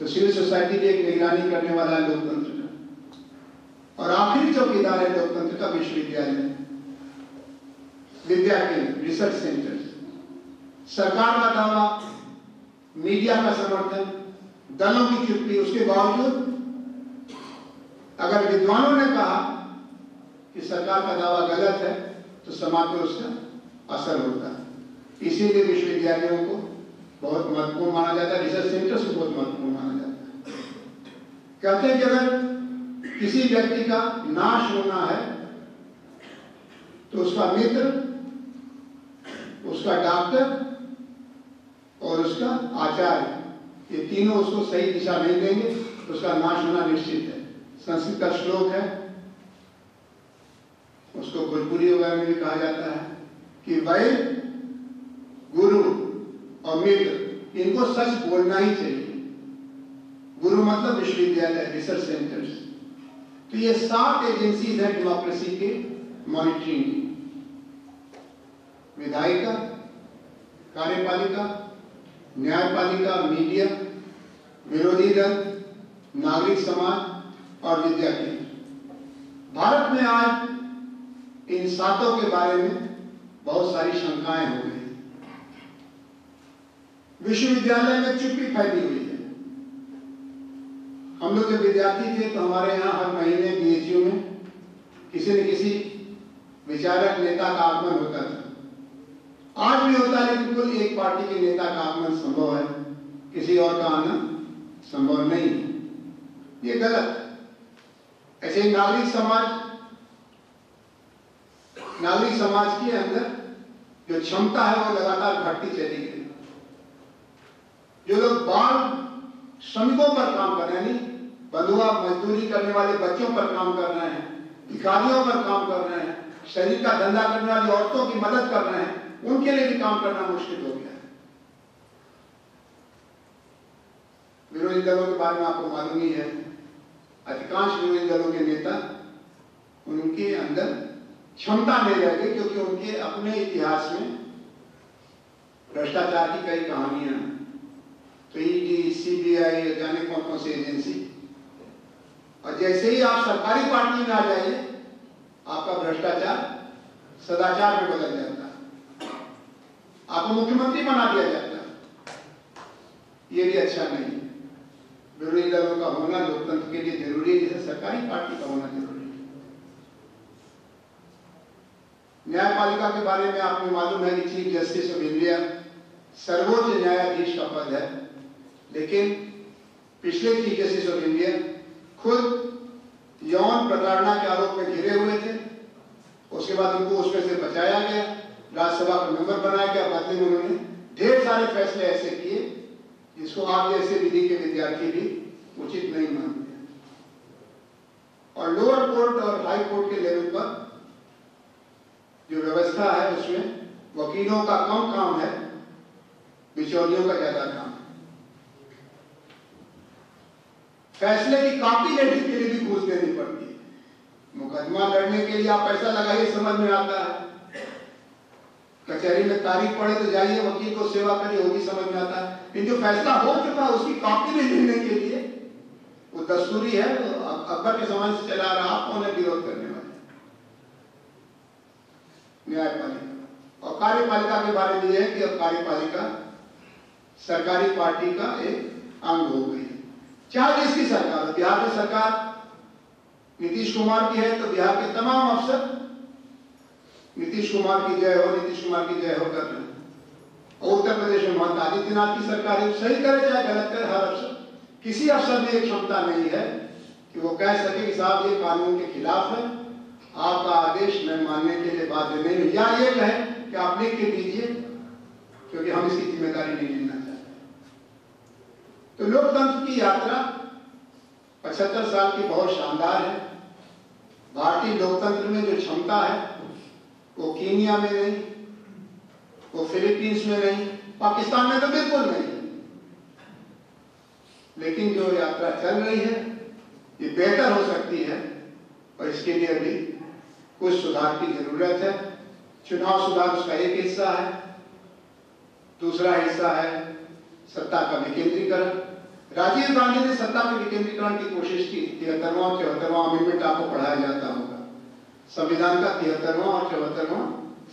तो सिविल सोसाइटी भी एक निगरानी करने वाला है लोकतंत्र का। और आखिरी चौकीदार है लोकतंत्र का विश्वविद्यालय। विद्या केंद्र रिसर्च सेंटर। सरकार का दावा, मीडिया का समर्थन, दलों की चुप्पी, उसके बावजूद अगर विद्वानों ने कहा कि सरकार का दावा गलत है तो समाज पर उसका असर होता है। इसीलिए विश्वविद्यालयों को बहुत महत्वपूर्ण माना जाता है रिसर्च सेंटर को बहुत महत्वपूर्ण माना जाता है। कहते हैं कि अगर किसी व्यक्ति का नाश होना है तो उसका मित्र, उसका डॉक्टर और उसका आचार्य, ये तीनों उसको सही दिशा नहीं देंगे तो उसका नाश होना निश्चित है। संस्कृत का श्लोक है। उसको भोजपुरी वगैरह में भी कहा जाता है कि वैद गुरु और मित्र इनको सच बोलना ही चाहिए। गुरु मतलब विश्वविद्यालय रिसर्च सेंटर्स तो ये सात एजेंसीज हैं डेमोक्रेसी के मॉनिटरिंग विधायिका, कार्यपालिका, न्यायपालिका मीडिया विरोधी दल, नागरिक समाज और विद्या केंद्र भारत में आज इन सातों के बारे में बहुत सारी शंकाएँ हो गई। विश्वविद्यालय में चुप्पी फैली हुई है। हम लोग जब विद्यार्थी थे तो हमारे यहाँ हर महीने बीएचयू में किसी न किसी विचारक नेता का आगमन होता था। आज भी होता है, लेकिन एक पार्टी के नेता का आगमन संभव है। किसी और का आना संभव नहीं है। ये गलत ऐसे नागरिक समाज नागरिक समाज के अंदर जो क्षमता है वो लगातार घटती चली गई। जो लोग बाल श्रमिकों पर काम कर रहे हैं बंधुआ मजदूरी करने वाले बच्चों पर काम कर रहे हैं, भिखारियों पर काम कर रहे हैं, शरीर का धंधा करने वाली औरतों की मदद कर रहे हैं, उनके लिए भी काम करना मुश्किल हो गया। है विरोधी दलों के बारे में आपको मालूम ही है अधिकांश विरोधी दलों के नेता उनके अंदर क्षमता नहीं रह गई क्योंकि उनके अपने इतिहास में भ्रष्टाचार की कई कहानियाँ तो ईडी सीबीआई जाने कौन कौन सी एजेंसी और जैसे ही आप सरकारी पार्टी में आ जाइए, आपका भ्रष्टाचार सदाचार में बदल जाता आपको मुख्यमंत्री बना दिया जाता ये भी अच्छा नहीं विरोधी दलों का होना लोकतंत्र के लिए ज़रूरी है जैसे सरकारी पार्टी का होना ज़रूरी है। न्यायपालिका के बारे में आपको मालूम है कि चीफ जस्टिस ऑफ़ इंडिया सर्वोच्च न्यायाधीश का पद है, लेकिन पिछले चीफ जस्टिस ऑफ़ इंडिया खुद यौन प्रताड़ना के आरोप में घिरे हुए थे, उसके बाद उनको उसमें से बचाया गया, राज्यसभा का मेंबर बनाया गया बदले में उन्होंने ढेर सारे फैसले ऐसे किए जिसको आप जैसे विधि के विद्यार्थी भी उचित नहीं मानते और लोअर कोर्ट और हाई कोर्ट के लेवल पर जो व्यवस्था है उसमें वकीलों का कम काम है, बिचौलियों का ज़्यादा काम है। फैसले की कॉपी लेने के लिए भी घूस देनी पड़ती है। मुकदमा लड़ने के लिए आप पैसा लगाइए, समझ में आता है। कचहरी में तारीख पड़े तो जाइए, वकील को सेवा करिए वो भी समझ में आता है। लेकिन जो फैसला हो चुका है, उसकी कॉपी भी लेने के लिए, वो दस्तूरी है अकबर के समाज से चला रहा, आप कौन है विरोध करने वाले न्यायपालिका। और कार्यपालिका के बारे में यह है कि अब कार्यपालिका सरकारी पार्टी का एक अंग हो गई है। चाहे जिसकी सरकार बिहार की सरकार नीतीश कुमार की है तो बिहार के तमाम अफसर नीतीश कुमार की जय हो, नीतीश कुमार की जय हो कर रहे और उत्तर प्रदेश में महंत आदित्यनाथ की सरकार सही करे चाहे गलत करे, हर अफसर किसी अफसर में एक क्षमता नहीं है कि वो कह सके कि साहब, ये कानून के खिलाफ है। आपका आदेश मैं मानने के लिए बाध्य नहीं हूँ। या ये कहे कि आप लिख के दीजिए, क्योंकि हम इसकी ज़िम्मेदारी नहीं लेना चाहते। तो लोकतंत्र की यात्रा पचहत्तर साल की बहुत शानदार है। भारतीय लोकतंत्र में जो क्षमता है वो कीनिया में नहीं वो फिलीपींस में नहीं पाकिस्तान में तो बिल्कुल नहीं। लेकिन जो यात्रा चल रही है, ये बेहतर हो सकती है और इसके लिए भी कुछ सुधार की ज़रूरत है। चुनाव सुधार उसका एक हिस्सा है, दूसरा हिस्सा है सत्ता का विकेंद्रीकरण। राजीव गांधी ने सत्ता के विकेंद्रीकरण की कोशिश की तिहत्तरवा चौहत्तरवा अमेंडमेंट आपको पढ़ाया जाता होगा संविधान का तिहत्तरवा और चौहत्तरवा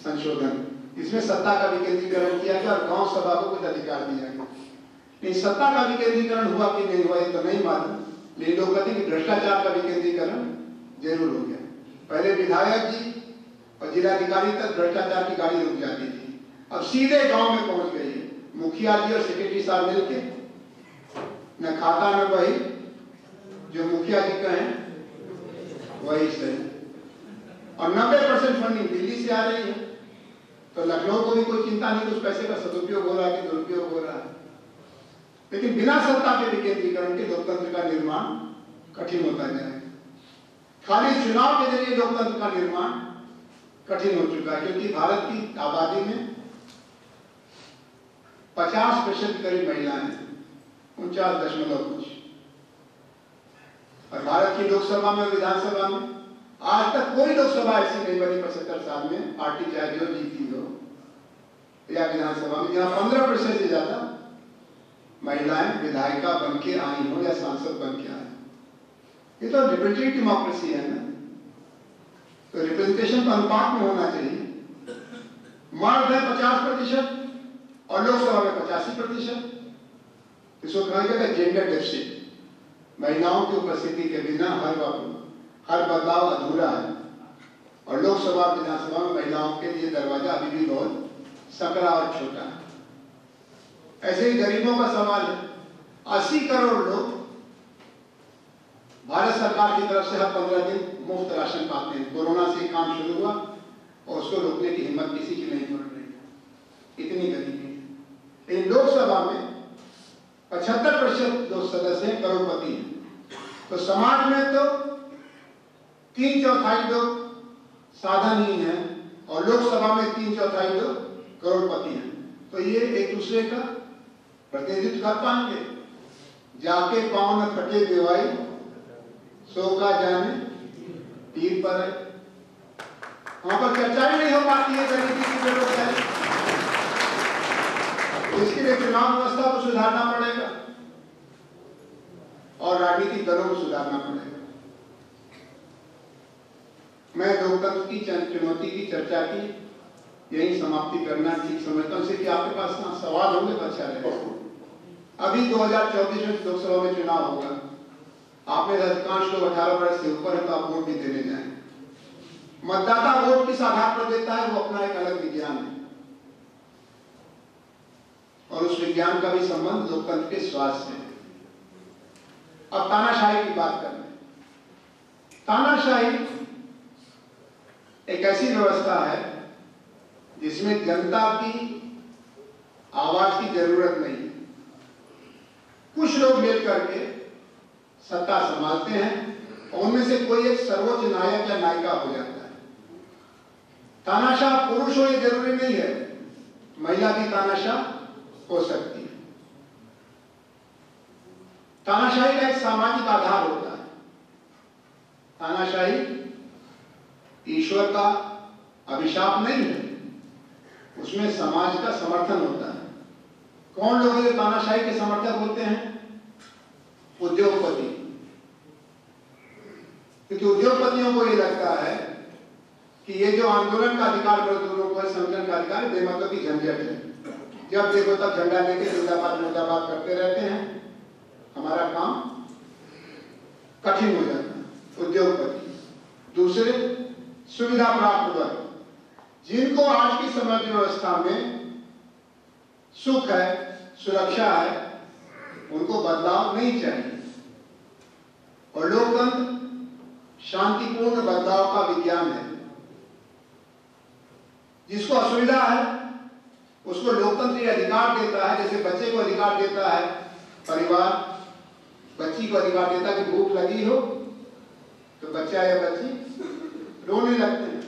संशोधन। इसमें सत्ता का विकेंद्रीकरण किया गया और गाँव सभा को कुछ अधिकार दिया गया। लेकिन सत्ता का विकेंद्रीकरण हुआ कि नहीं हुआ, ये तो नहीं मालूम। लेकिन लोग कहते कि भ्रष्टाचार का विकेंद्रीकरण ज़रूर हो गया। पहले विधायक जी और जिलाधिकारी तक भ्रष्टाचार की गाड़ी रुक जाती थी। अब सीधे गाँव में पहुँच गई मुखिया जी और सेक्रेटरी साहब मिलके, न खाता न वही, जो मुखिया जी का है वही सही। और नब्बे परसेंट फंडिंग दिल्ली से आ रही है। तो लखनऊ को भी कोई चिंता नहीं उस पैसे का सदुपयोग हो रहा है कि दुरुपयोग हो रहा है। लेकिन बिना सत्ता के विकेंद्रीकरण के लोकतंत्र का निर्माण कठिन होता जाएगा खाली चुनाव के ज़रिए लोकतंत्र का निर्माण कठिन हो चुका है, क्योंकि भारत की आबादी में 50 प्रतिशत करीब महिलाएँ उनचास दशमलव कुछ। और भारत की लोकसभा में विधानसभा में आज तक कोई लोकसभा ऐसी नहीं बनी पचहत्तर साल में पार्टी चाहे जो जीती हो, या विधानसभा में जहाँ पंद्रह प्रतिशत से ज़्यादा महिलाएँ विधायिका बन के आई हो या सांसद बन के आए ये तो रिप्रेजेंटेटिव डेमोक्रेसी है ना? तो रिप्रेजेंटेशन तो अनुपात में होना चाहिए। मर्द है पचास प्रतिशत और लोकसभा में पचासी प्रतिशत। इसको कहा जाएगा जेंडर डेफिसिट महिलाओं की उपस्थिति के बिना हर हर बदलाव अधूरा है। और लोकसभा, विधानसभा में महिलाओं के लिए दरवाज़ा अभी भी बहुत सकरा और छोटा है। ऐसे ही गरीबों का सवाल है। अस्सी करोड़ लोग भारत सरकार की तरफ़ से हर पंद्रह दिन मुफ़्त राशन पाते हैं। कोरोना से काम शुरू हुआ और उसको रोकने की हिम्मत किसी की नहीं पड़ रही। इतनी गरीबी है। लेकिन लोकसभा में पचहत्तर प्रतिशत जो सदस्य करोड़पति हैं। तो समाज में तो तीन चौथाई लोग साधनहीन है और लोकसभा में तीन चौथाई लोग करोड़पति हैं। तो ये एक दूसरे का प्रतिनिधित्व कर पाएँगे। जाके पाँव न फटे बेवाई, सो का जाने तीर पर है। वहाँ पर चर्चा ही नहीं हो पाती है, गरीबी की बेरोजगारी इसके लिए चुनाव व्यवस्था को सुधारना पड़ेगा और राजनीतिक दलों को सुधारना पड़ेगा। मैं लोकतंत्र की चुनौती की चर्चा की, यही समाप्ति करना ठीक समझता हूँ। कि आपके पास ना सवाल होंगे तो अच्छा रहेगा। अभी 2024 में लोकसभा में चुनाव होगा। आप में अधिकांश लोग अठारह वर्ष से ऊपर है तो आप वोट भी देने जाए। मतदाता वोट किस आधार पर देता है वो अपना एक अलग विज्ञान है। और उस विज्ञान का भी संबंध लोकतंत्र के स्वास्थ्य से अब तानाशाही की बात कर तानाशाही एक ऐसी व्यवस्था है, जिसमें जनता की आवाज़ की ज़रूरत नहीं। कुछ लोग मिल करके सत्ता संभालते हैं और उनमें से कोई एक सर्वोच्च नायक या नायिका हो जाता है। तानाशाह पुरुष हो ये ज़रूरी नहीं है, महिला भी तानाशाह हो सकती है। तानाशाही का एक सामाजिक आधार होता है। तानाशाही ईश्वर का अभिशाप नहीं है। उसमें समाज का समर्थन होता है। कौन लोग जो तानाशाही के समर्थक होते हैं? उद्योगपति। क्योंकि उद्योगपतियों को ये लगता है कि ये जो आंदोलन का अधिकार मजदूरों को संगठन का अधिकार बेमतलब की झंझट है। जब देखो तब झंडा लेके मुर्दाबाद मुर्दाबाद करते रहते हैं। हमारा काम कठिन हो जाता है। उद्योगपति। दूसरे सुविधा प्राप्त वर्ग जिनको आज की समाज व्यवस्था में सुख है, सुरक्षा है, उनको बदलाव नहीं चाहिए। और लोकतंत्र शांतिपूर्ण बदलाव का विज्ञान है। जिसको असुविधा है, उसको लोकतंत्र अधिकार देता है, जैसे बच्चे को अधिकार देता है, परिवार, बच्ची को अधिकार देता है कि भूख लगी हो तो बच्चा या बच्ची रोने लगते हैं।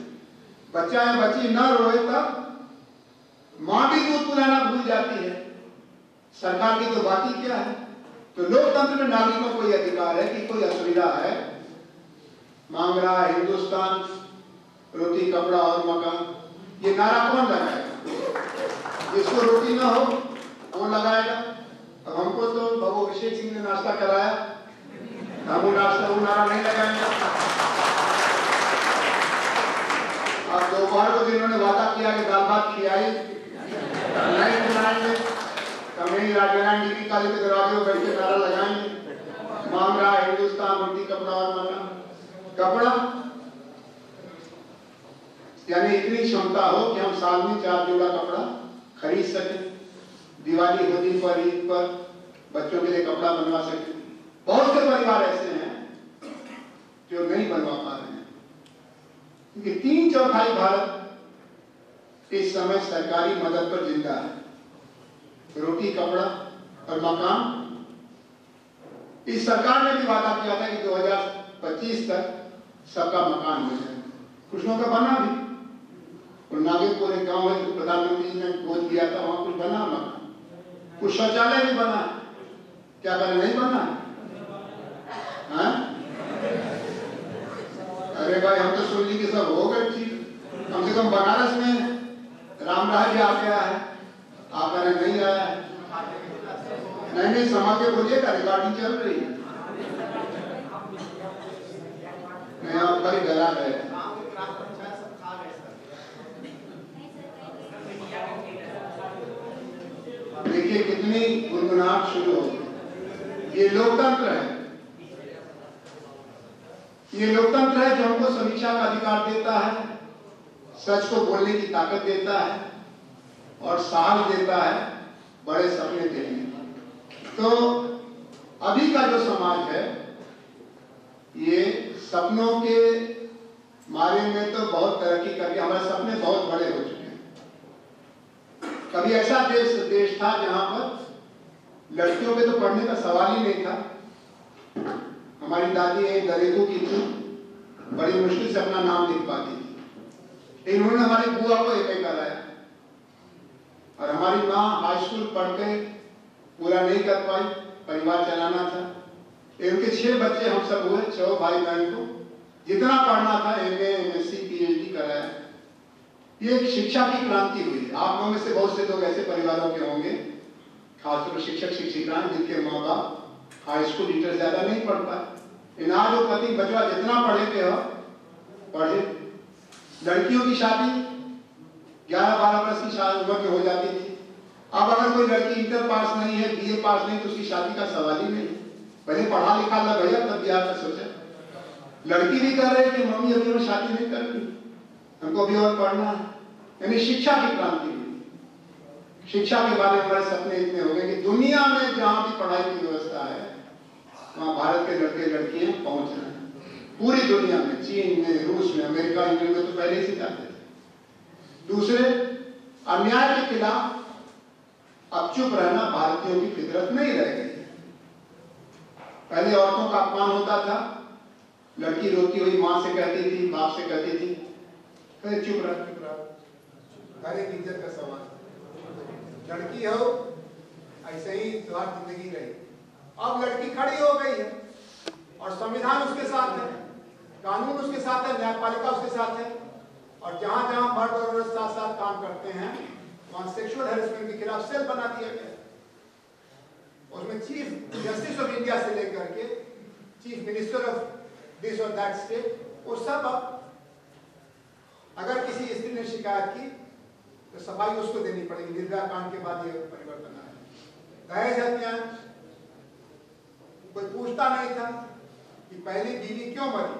बच्चा या बच्ची न रोए तब माँ भी दूध पिलाना भूल जाती है। सरकार की तो बात ही क्या है? तो लोकतंत्र में नागरिकों को यह अधिकार है कि कोई असुविधा है। मांग रहा है हिंदुस्तान, रोटी, कपड़ा और मकान। ये नारा कौन लगाएगा? जिसको रोटी ना हो, कौन लगाएगा? अब हमको तो बाबू अभिषेक सिंह ने नाश्ता कराया। हम नाश्ता, वो नारा नहीं लगाएँगे। अब दोपहर को जिन्होंने वादा किया कि दाल भात खिलाई नहीं खिलाएँगे कमेटी राजनारायण डिग्री कॉलेज के दरवाजे पर बैठ के नारा लगाएँगे। मांग रहा हिंदुस्तान रोटी कपड़ा और मकान कपड़ा, यानी इतनी क्षमता हो कि हम साल में चार जोड़ा कपड़ा खरीद सकें, दिवाली होली पर, ईद पर, बच्चों के लिए कपड़ा बनवा सकें। बहुत से परिवार ऐसे हैं जो नहीं बनवा पा रहे क्योंकि तीन चौथाई भारत इस समय सरकारी मदद पर ज़िंदा है। रोटी, कपड़ा और मकान। इस सरकार ने भी वादा किया था कि 2025 तक सबका मकान हो जाए। कुछ लोगों का बना भी। और नागेपुर एक गाँव है जो प्रधानमंत्री जी ने गोद दिया था, वहाँ कुछ बना मकान कुछ शौचालय भी बना। क्या करें, नहीं बना? हाँ? अरे भाई, हम तो सुन ली कि सब हो गए ठीक। कम से कम बनारस में रामराज आ गया है। आप अरे नहीं आया है। नहीं नहीं, समा के बोलिएगा रिकॉर्डिंग चल रही है। डरा गए देखिए, कितनी गुनगुनाहट शुरू हो ये लोकतंत्र है। ये लोकतंत्र है जो हमको समीक्षा का अधिकार देता है, सच को बोलने की ताकत देता है और साहस देता है बड़े सपने के लिए तो अभी का जो समाज है, ये सपनों के मारे में तो बहुत तरक्की करके हमारे सपने बहुत बड़े हो चुके हैं। कभी ऐसा देश देश था जहाँ पर लड़कियों के तो पढ़ने का सवाल ही नहीं था। हमारी दादी एक दरेगू की थी, बड़ी मुश्किल से अपना नाम लिख पाती थी। इन्होंने हमारी बुआ को एक कराया और हमारी माँ हाई स्कूल पढ़ के पूरा नहीं कर पाई, परिवार चलाना था। इनके छह बच्चे हम सब हुए, छह भाई बहन को। जितना पढ़ना था M M S C P H D कराया। ये एक शिक्षा की क्रांति हुई आप लोगों में से बहुत से लोग ऐसे परिवारों के होंगे, खासतौर शिक्षक, शिक्षिकाएँ, जिनके माँ बाप हाई स्कूल इंटर ज़्यादा नहीं पढ़ पाए। इनाज और पति बचवा, जितना पढ़े थे हो पढ़े। लड़कियों की शादी, ग्यारह बारह वर्ष की शादी उम्र में हो जाती थी। अब अगर कोई लड़की इंटर पास नहीं है बीए पास नहीं तो उसकी शादी का सवाल ही नहीं। पहले पढ़ा लिखा ला भैया, तब ब्याह का सोचा। लड़की भी कर रहे कि मम्मी अभी और शादी नहीं करनी हमको अभी और पढ़ना है। यानी शिक्षा की क्रांति हुई। शिक्षा के बारे में हमारे सपने इतने हो गए कि दुनिया में जहाँ भी पढ़ाई की व्यवस्था है वहाँ भारत के लड़के लड़कियाँ पहुँच रहे हैं। पूरी दुनिया में, चीन में, रूस में, अमेरिका, इंग्लैंड में तो पहले से जाते थे। दूसरे, अन्याय के खिलाफ अब चुप रहना भारतीयों की फितरत नहीं रह गई। पहले औरतों का अपमान होता था। लड़की रोती हुई माँ से कहती थी, बाप से कहती थी। कहे चुप रह। चुप रह एक इज़्ज़त का सवाल। लड़की हो, ऐसे ही तुम्हारी ज़िंदगी रही। अब लड़की खड़ी हो गई है और संविधान उसके साथ है, कानून उसके साथ है, न्यायपालिका उसके साथ है, और जहाँ जहाँ मर्द और साथ साथ काम करते हैं, वहाँ सेक्सुअल हेरसमेंट के खिलाफ सेल बना दिया गया उसमें चीफ जस्टिस ऑफ़ इंडिया से लेकर के चीफ मिनिस्टर ऑफ़ दिस और दैट स्टेट वो सब अगर किसी स्त्री ने शिकायत की तो सफ़ाई उसको देनी पड़ेगी। निर्भया कांड के बाद ये परिवर्तन आया। दहेज हत्या कोई पूछता नहीं था कि पहली बीवी क्यों मरी?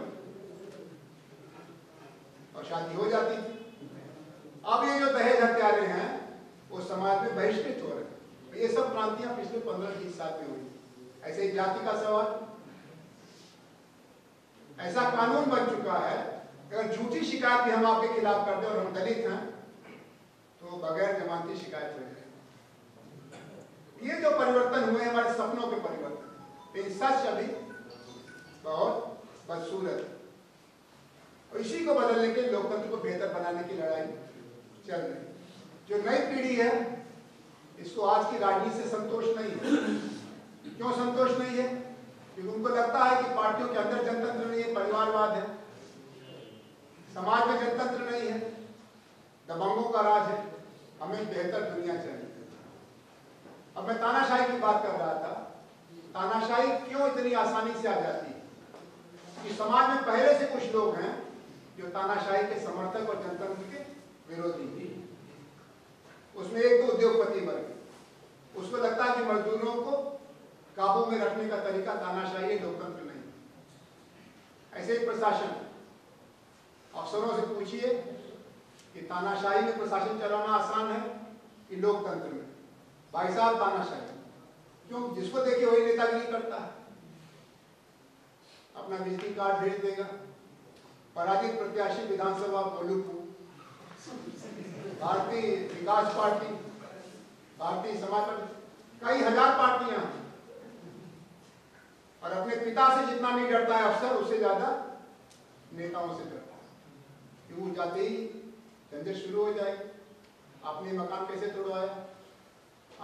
और शादी हो जाती थी। अब ये जो दहेज हत्यारे हैं, वो समाज में बहिष्कृत हो रहे हैं। ये सब क्रांतियाँ पिछले पंद्रह बीस साल में हुई। ऐसे ही जाति का सवाल। ऐसा कानून बन चुका है, अगर झूठी शिकायत भी हम आपके खिलाफ करते और हम दलित हैं तो बगैर जमानती शिकायत हो जाए ये जो परिवर्तन हुए हमारे सपनों के परिवर्तन। लेकिन सच अभी बहुत बदसूरत और इसी को बदलने के लोकतंत्र को बेहतर बनाने की लड़ाई चल रही जो नई पीढ़ी है इसको आज की राजनीति से संतोष नहीं है क्यों संतोष नहीं है क्योंकि उनको लगता है कि पार्टियों के अंदर जनतंत्र नहीं है परिवारवाद है समाज में जनतंत्र नहीं है दबंगों का राज है हमें बेहतर दुनिया चाहिए अब मैं तानाशाही की बात कर रहा था तानाशाही क्यों इतनी आसानी से आ जाती है? कि समाज में पहले से कुछ लोग हैं जो तानाशाही के समर्थक और जनतंत्र के विरोधी भी उसमें एक तो उद्योगपति वर्ग उसको लगता है कि मजदूरों को काबू में रखने का तरीका तानाशाही है लोकतंत्र नहीं ऐसे ही प्रशासन। अफसरों से पूछिए कि तानाशाही में प्रशासन चलाना आसान है कि लोकतंत्र में? भाई साहब, तानाशाही। क्यों जिसको देखे वही नेतागिरी करता। है अपना विजिटिंग कार्ड भेज देगा। पराजित प्रत्याशी विधानसभा कोलूपुर भारतीय विकास पार्टी, भारतीय समाज कई हज़ार पार्टियाँ और अपने पिता से जितना नहीं डरता है अफसर, उससे ज़्यादा नेताओं से डरता है। क्यों? जाते ही झंझट शुरू हो जाएगी आपने मकान कैसे तोड़वाया?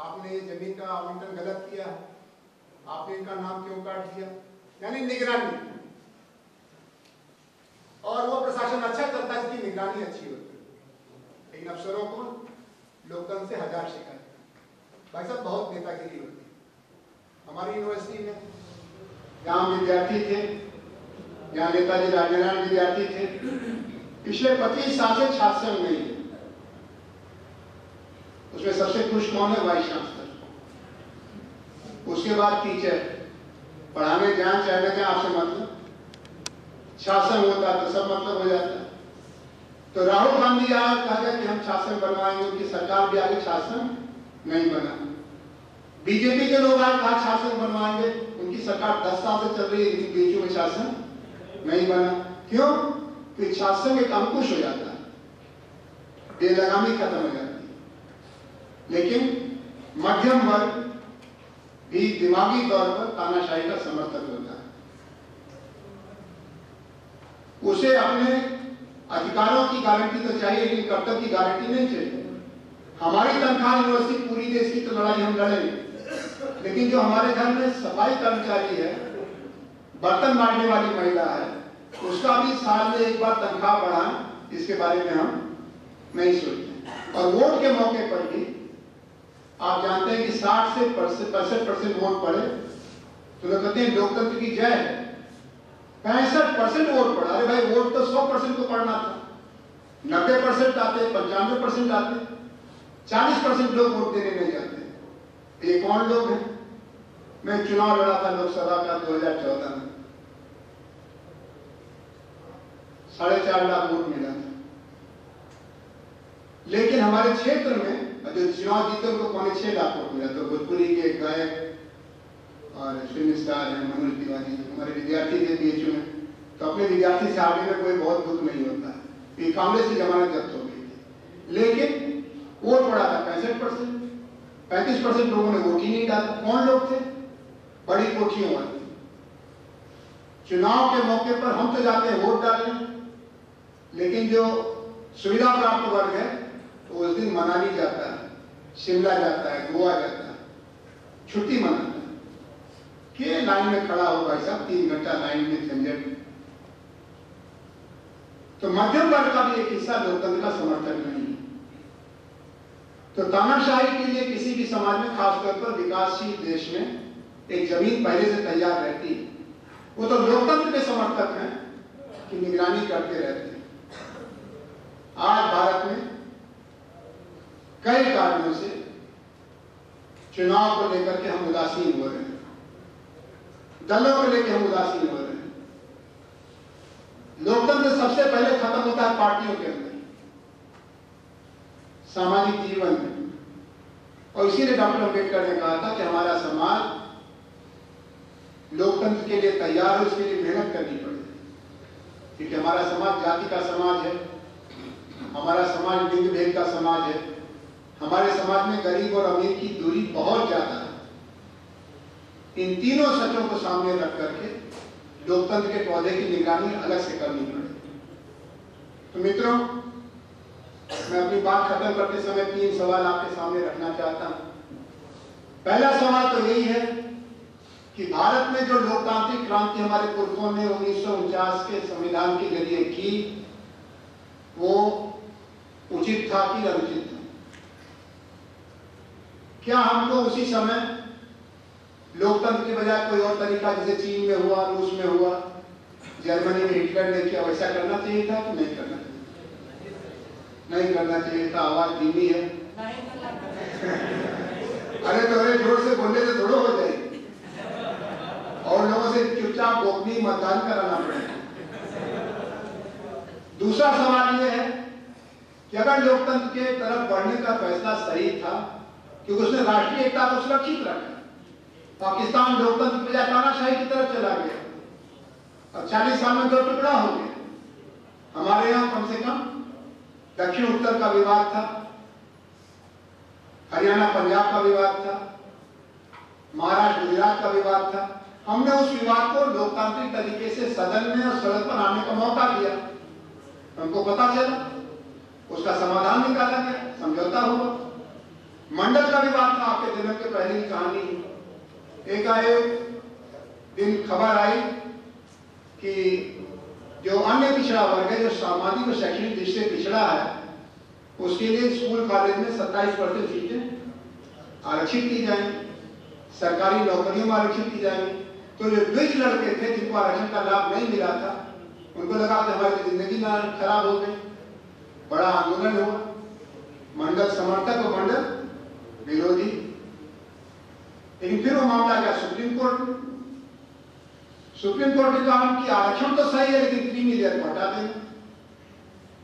आपने ज़मीन का आवंटन गलत किया, आपने इनका नाम क्यों काट दिया? यानी निगरानी। और वो प्रशासन अच्छा करता है, इसकी निगरानी अच्छी होती है। लेकिन अफसरों को लोकतंत्र से हज़ार शिकायत। भाई साहब, बहुत नेतागिरी होती है। हमारी यूनिवर्सिटी में जहाँ विद्यार्थी थे जहाँ नेताजी राजनारायण विद्यार्थी थे। पिछले पच्चीस साल से छात्र संघ नहीं है। उसमें सबसे खुश कौन है? Vice chancellor. उसके बाद टीचर। पढ़ाने जाए चाहे जाए आपसे मतलब। शासन होता तो सब मतलब हो जाता तो राहुल गांधी आया कहा कि हम शासन बनवाएँगे, उनकी सरकार भी आगे शासन नहीं बना बीजेपी के लोग आए कहा शासन बनवाएँगे, उनकी सरकार दस साल से चल रही है, लेकिन बीचों में शासन नहीं बना। क्यों? कि शासन एक अंकुश हो जाता है। बेलगामी खत्म हो जाती लेकिन मध्यम वर्ग भी दिमागी तौर पर तानाशाही का समर्थक होता है। उसे अपने अधिकारों की गारंटी तो चाहिए, लेकिन कर्तव्य की गारंटी नहीं चाहिए। हमारी तनख्वाह यूनिवर्सिटी पूरी देश की तो लड़ाई हम लड़ेंगे। लेकिन जो हमारे घर में सफ़ाई कर्मचारी है, बर्तन मारने वाली महिला है, उसका भी साल में एक बार तनख्वाह बढ़ाएँ, इसके बारे में हम नहीं सोचते। और वोट के मौके पर भी आप जानते हैं कि 60 से पैंसठ परसेंट वोट पड़े। तो लोग कहते हैं, लोकतंत्र की जय। है पैंसठ परसेंट वोट पड़ा। अरे भाई, वोट तो 100 परसेंट को पड़ना था। नब्बे परसेंट आते, पंचानवे परसेंट आते। चालीस परसेंट लोग वोट देने नहीं जाते। ये कौन लोग हैं? मैं चुनाव लड़ा था लोकसभा का 2014 में। साढ़े चार लाख वोट मिला था। लेकिन हमारे क्षेत्र में जो चुनाव जीते उनको पौने छह लाख वोट मिला तो भोजपुरी के गायक और फ़िल्म स्टार हैं मनोज तिवारी, हमारे विद्यार्थी थे बी में। तो अपने विद्यार्थी से आगे में कोई बहुत दुख नहीं होता। ये कांग्रेस की जमानत जब्त हो गई थी। लेकिन वोट पड़ा था, पैंसठ परसेंट। पैंतीस परसेंट लोगों ने वोट ही नहीं डाला। कौन लोग थे? बड़ी कोठियों वाले। चुनाव के मौके पर हम तो जाते हैं वोट डालने। लेकिन जो सुविधा प्राप्त वर्ग है तो उस दिन मनाली जाता है, शिमला जाता है, गोवा जाता है, छुट्टी मनाता है। के लाइन में खड़ा हो भाई साहब? तीन घंटा लाइन में झंझट। तो मध्यम वर्ग का भी एक हिस्सा लोकतंत्र का समर्थन नहीं है। तो तानाशाही के लिए किसी भी समाज में, खासतौर पर विकासशील देश में, एक ज़मीन पहले से तैयार रहती है। वो तो लोकतंत्र के समर्थक हैं कि निगरानी करते रहते हैं। आज भारत में कई कारणों से चुनाव को लेकर के हम उदासीन हो रहे हैं। दलों को लेकर हम उदासीन हो रहे हैं। लोकतंत्र सबसे पहले खत्म होता है पार्टियों के अंदर। सामाजिक जीवन में। और इसीलिए डॉक्टर अंबेडकर ने कहा था कि हमारा समाज लोकतंत्र के लिए तैयार है, उसके लिए मेहनत करनी पड़ेगी। क्योंकि हमारा समाज जाति का समाज है, हमारा समाज लिंग भेद का समाज है। हमारे समाज में गरीब और अमीर की दूरी बहुत ज़्यादा है। इन तीनों सचों को सामने रख करके लोकतंत्र के पौधे की निगरानी अलग से करनी पड़ेगी। तो मित्रों, मैं अपनी बात खत्म करते समय तीन सवाल आपके सामने रखना चाहता हूँ। पहला सवाल तो यही है कि भारत में जो लोकतांत्रिक क्रांति हमारे पुरखों ने उन्नीस के संविधान के ज़रिए की, वो उचित था कि अनुचित क्या हमको उसी समय लोकतंत्र के बजाय कोई और तरीका जैसे चीन में हुआ रूस में हुआ जर्मनी में हिटलर ने किया वैसा करना चाहिए था कि नहीं करना चाहिए? नहीं करना चाहिए था आवाज़ धीमी है। अरे तो अरे ज़ोर से बोलने से थोड़ा हो जाएगी और लोगों से चुपचाप गोपनीय मतदान कराना पड़ेगा दूसरा सवाल यह है कि अगर लोकतंत्र के तरफ़ बढ़ने का फैसला सही था क्योंकि उसने राष्ट्रीय एकता को सुरक्षित रखा। पाकिस्तान लोकतंत्र बजाय तानाशाही की तरफ़ चला गया। और चालीस साल में दो टुकड़ा हो गया। हमारे यहाँ कम से कम दक्षिण उत्तर का विवाद था, हरियाणा पंजाब का विवाद था, महाराष्ट्र गुजरात का विवाद था। हमने उस विवाद को लोकतांत्रिक तरीके से सदन में और सड़क पर आने का मौका दिया। हमको पता चला, उसका समाधान निकाला गया, समझौता हुआ। मंडल का विवाद था आपके जन्म के पहले की कहानी एक आए दिन खबर आई कि जो अन्य पिछड़ा वर्ग है, जो सामाजिक और शैक्षणिक दृष्टि पिछड़ा है, उसके लिए स्कूल, कॉलेज में 27 परसेंट सीटें आरक्षित की जाएँगी सरकारी नौकरियों में आरक्षित की जाएँगी तो जो द्विज लड़के थे, जिनको आरक्षण का लाभ नहीं मिला था, उनको लगा कि हमारी ज़िंदगी खराब हो गई, बड़ा आंदोलन हुआ। मंडल समर्थक और मंडल विरोधी। लेकिन फिर वो मामला गया सुप्रीम कोर्ट सुप्रीम कोर्ट ने कहा कि आरक्षण तो सही है, लेकिन क्रीमी को हटा देंगे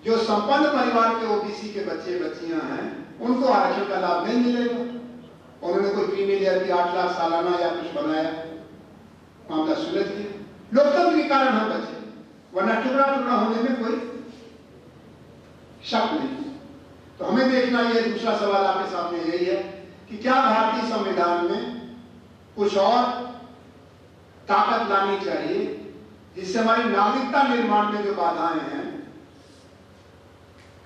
जो संपन्न परिवार के ओबीसी के बच्चे, बच्चियाँ हैं, उनको आरक्षण का लाभ नहीं मिलेगा। उन्होंने कोई क्रीमी की आठ लाख सालाना या कुछ बनाया। मामला सुलझ गया। लोकतंत्र के कारण हम बचे। वरना टुकड़ा टुकड़ा होने में कोई शक नहीं। तो हमें देखना यह दूसरा सवाल आपके सामने यही है कि क्या भारतीय संविधान में कुछ और ताकत लानी चाहिए जिससे हमारी नागरिकता निर्माण में जो बाधाएँ हैं,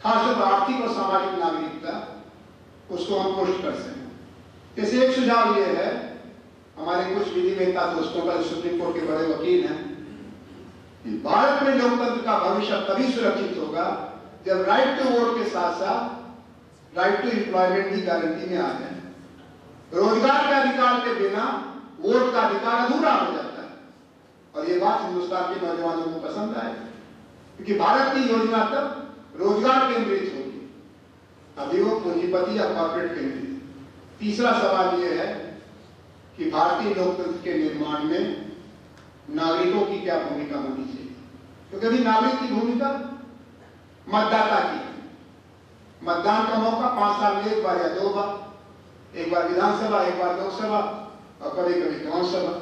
खासतौर पर आर्थिक और सामाजिक नागरिकता, उसको हम पुष्ट कर सकें। जैसे एक सुझाव ये है, हमारे कुछ विधि वेता दोस्तों का सुप्रीम कोर्ट के बड़े वकील हैं भारत में लोकतंत्र का भविष्य तभी सुरक्षित होगा जब राइट टू वोट के साथ साथ राइट टू एम्प्लॉयमेंट की गारंटी में आ जाए रोज़गार के अधिकार के बिना वोट का अधिकार अधूरा हो जाता है। और ये बात हिंदुस्तान के नौजवानों को पसंद आए क्योंकि भारत की योजना तब रोज़गार केंद्रित होगी। अभी वो पूंजीपति या कॉर्पोरेट केंद्रित तीसरा सवाल यह है कि भारतीय लोकतंत्र के निर्माण में नागरिकों की क्या भूमिका होनी चाहिए? क्योंकि अभी नागरिक की भूमिका मतदाता की मतदान का मौका पाँच साल में एक बार या दो बार, एक बार विधानसभा, एक बार लोकसभा और कभी कभी गाँव सभा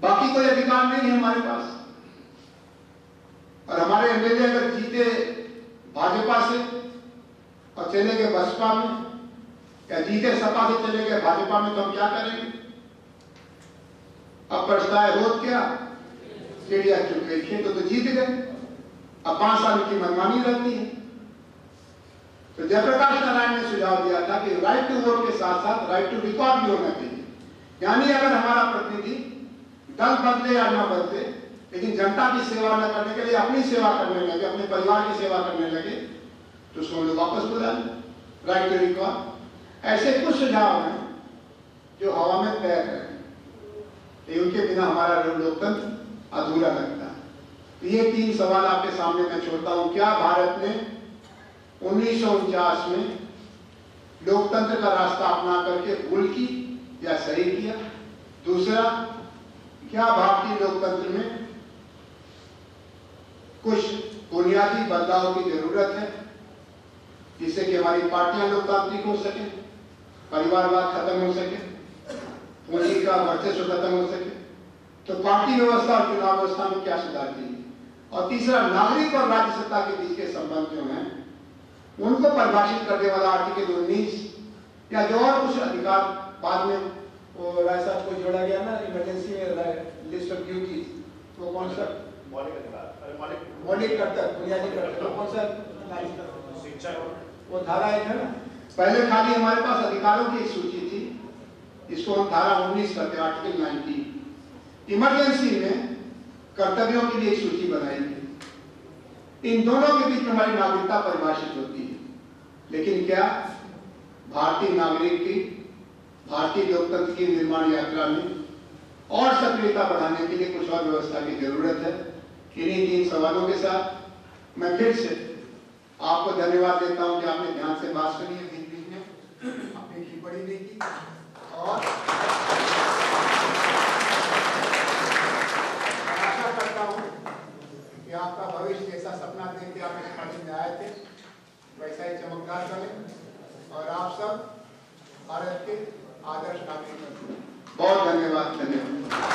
बाकी कोई अधिकार नहीं है हमारे पास। और हमारे एमएलए अगर जीते भाजपा से और चले गए बसपा में, या जीते सपा से चले गए भाजपा में तो हम क्या करेंगे? अब पछताए हो क्या? चिड़िया चुप गई खेत तो जीत गए। अब पाँच साल की मनमानी रहती है। तो जयप्रकाश नारायण ने सुझाव दिया था कि राइट टू वोट के साथ साथ राइट टू रिकॉर्ड भी होना चाहिए। यानी अगर हमारा प्रतिनिधि दल बदले या न बदले, लेकिन जनता की सेवा न करने के लिए, अपनी सेवा करने लगे, अपने परिवार की सेवा करने लगे तो उसको लोग वापस बुला राइट टू रिकॉल ऐसे कुछ सुझाव हैं जो हवा में तैर रहे हैं। उनके बिना हमारा लोकतंत्र अधूरा लगता है। ये तीन सवाल आपके सामने मैं छोड़ता हूँ। क्या भारत ने उन्नीस सौ उनचास में लोकतंत्र का रास्ता अपना करके भूल की या सही किया। दूसरा, क्या भारतीय लोकतंत्र में कुछ बुनियादी बदलाव की ज़रूरत है जिससे कि हमारी पार्टियाँ लोकतांत्रिक हो सके परिवारवाद खत्म हो सके, पूंजी का वर्चस्व खत्म हो सके? तो पार्टी व्यवस्था और चुनाव व्यवस्था में क्या सुधार चाहिए? और तीसरा, नागरिक और राज्य सत्ता के बीच के संबंध जो हैं उनको परिभाषित करने वाला आर्टिकल उन्नीस या जो और कुछ अधिकार बाद में वो राय साहब को जोड़ा गया ना इमरजेंसी में लिस्ट ऑफ़ ड्यूटीज़ वो कौन सा? मौलिक अधिकार अरे मौलिक मौलिक कर्तव्य बुनियादी कर्तव्य वो कौन सा? शिक्षा वो धारा एक है ना। पहले खाली हमारे पास अधिकारों की एक सूची थी इसको हम धारा उन्नीस करते आर्टिकल नाइनटीन इमरजेंसी में कर्तव्यों की एक सूची बनाई गई। इन दोनों के बीच में हमारी नागरिकता परिभाषित होती है। लेकिन क्या भारतीय नागरिक की, भारतीय लोकतंत्र की निर्माण यात्रा में और सक्रियता बढ़ाने के लिए कुछ और व्यवस्था की ज़रूरत है? इन्हीं तीन सवालों के साथ मैं फिर से आपको धन्यवाद देता हूँ कि आपने ध्यान से बात सुनी है। बीच बीच में टिप्पणी नहीं की और आशा करता हूँ कि आपका भविष्य जैसा सपना देख के आप इस पार्टी में आए थे वैसा ही चमकदार बने और आप सब भारत के आदर्श नागरिक बहुत धन्यवाद धन्यवाद।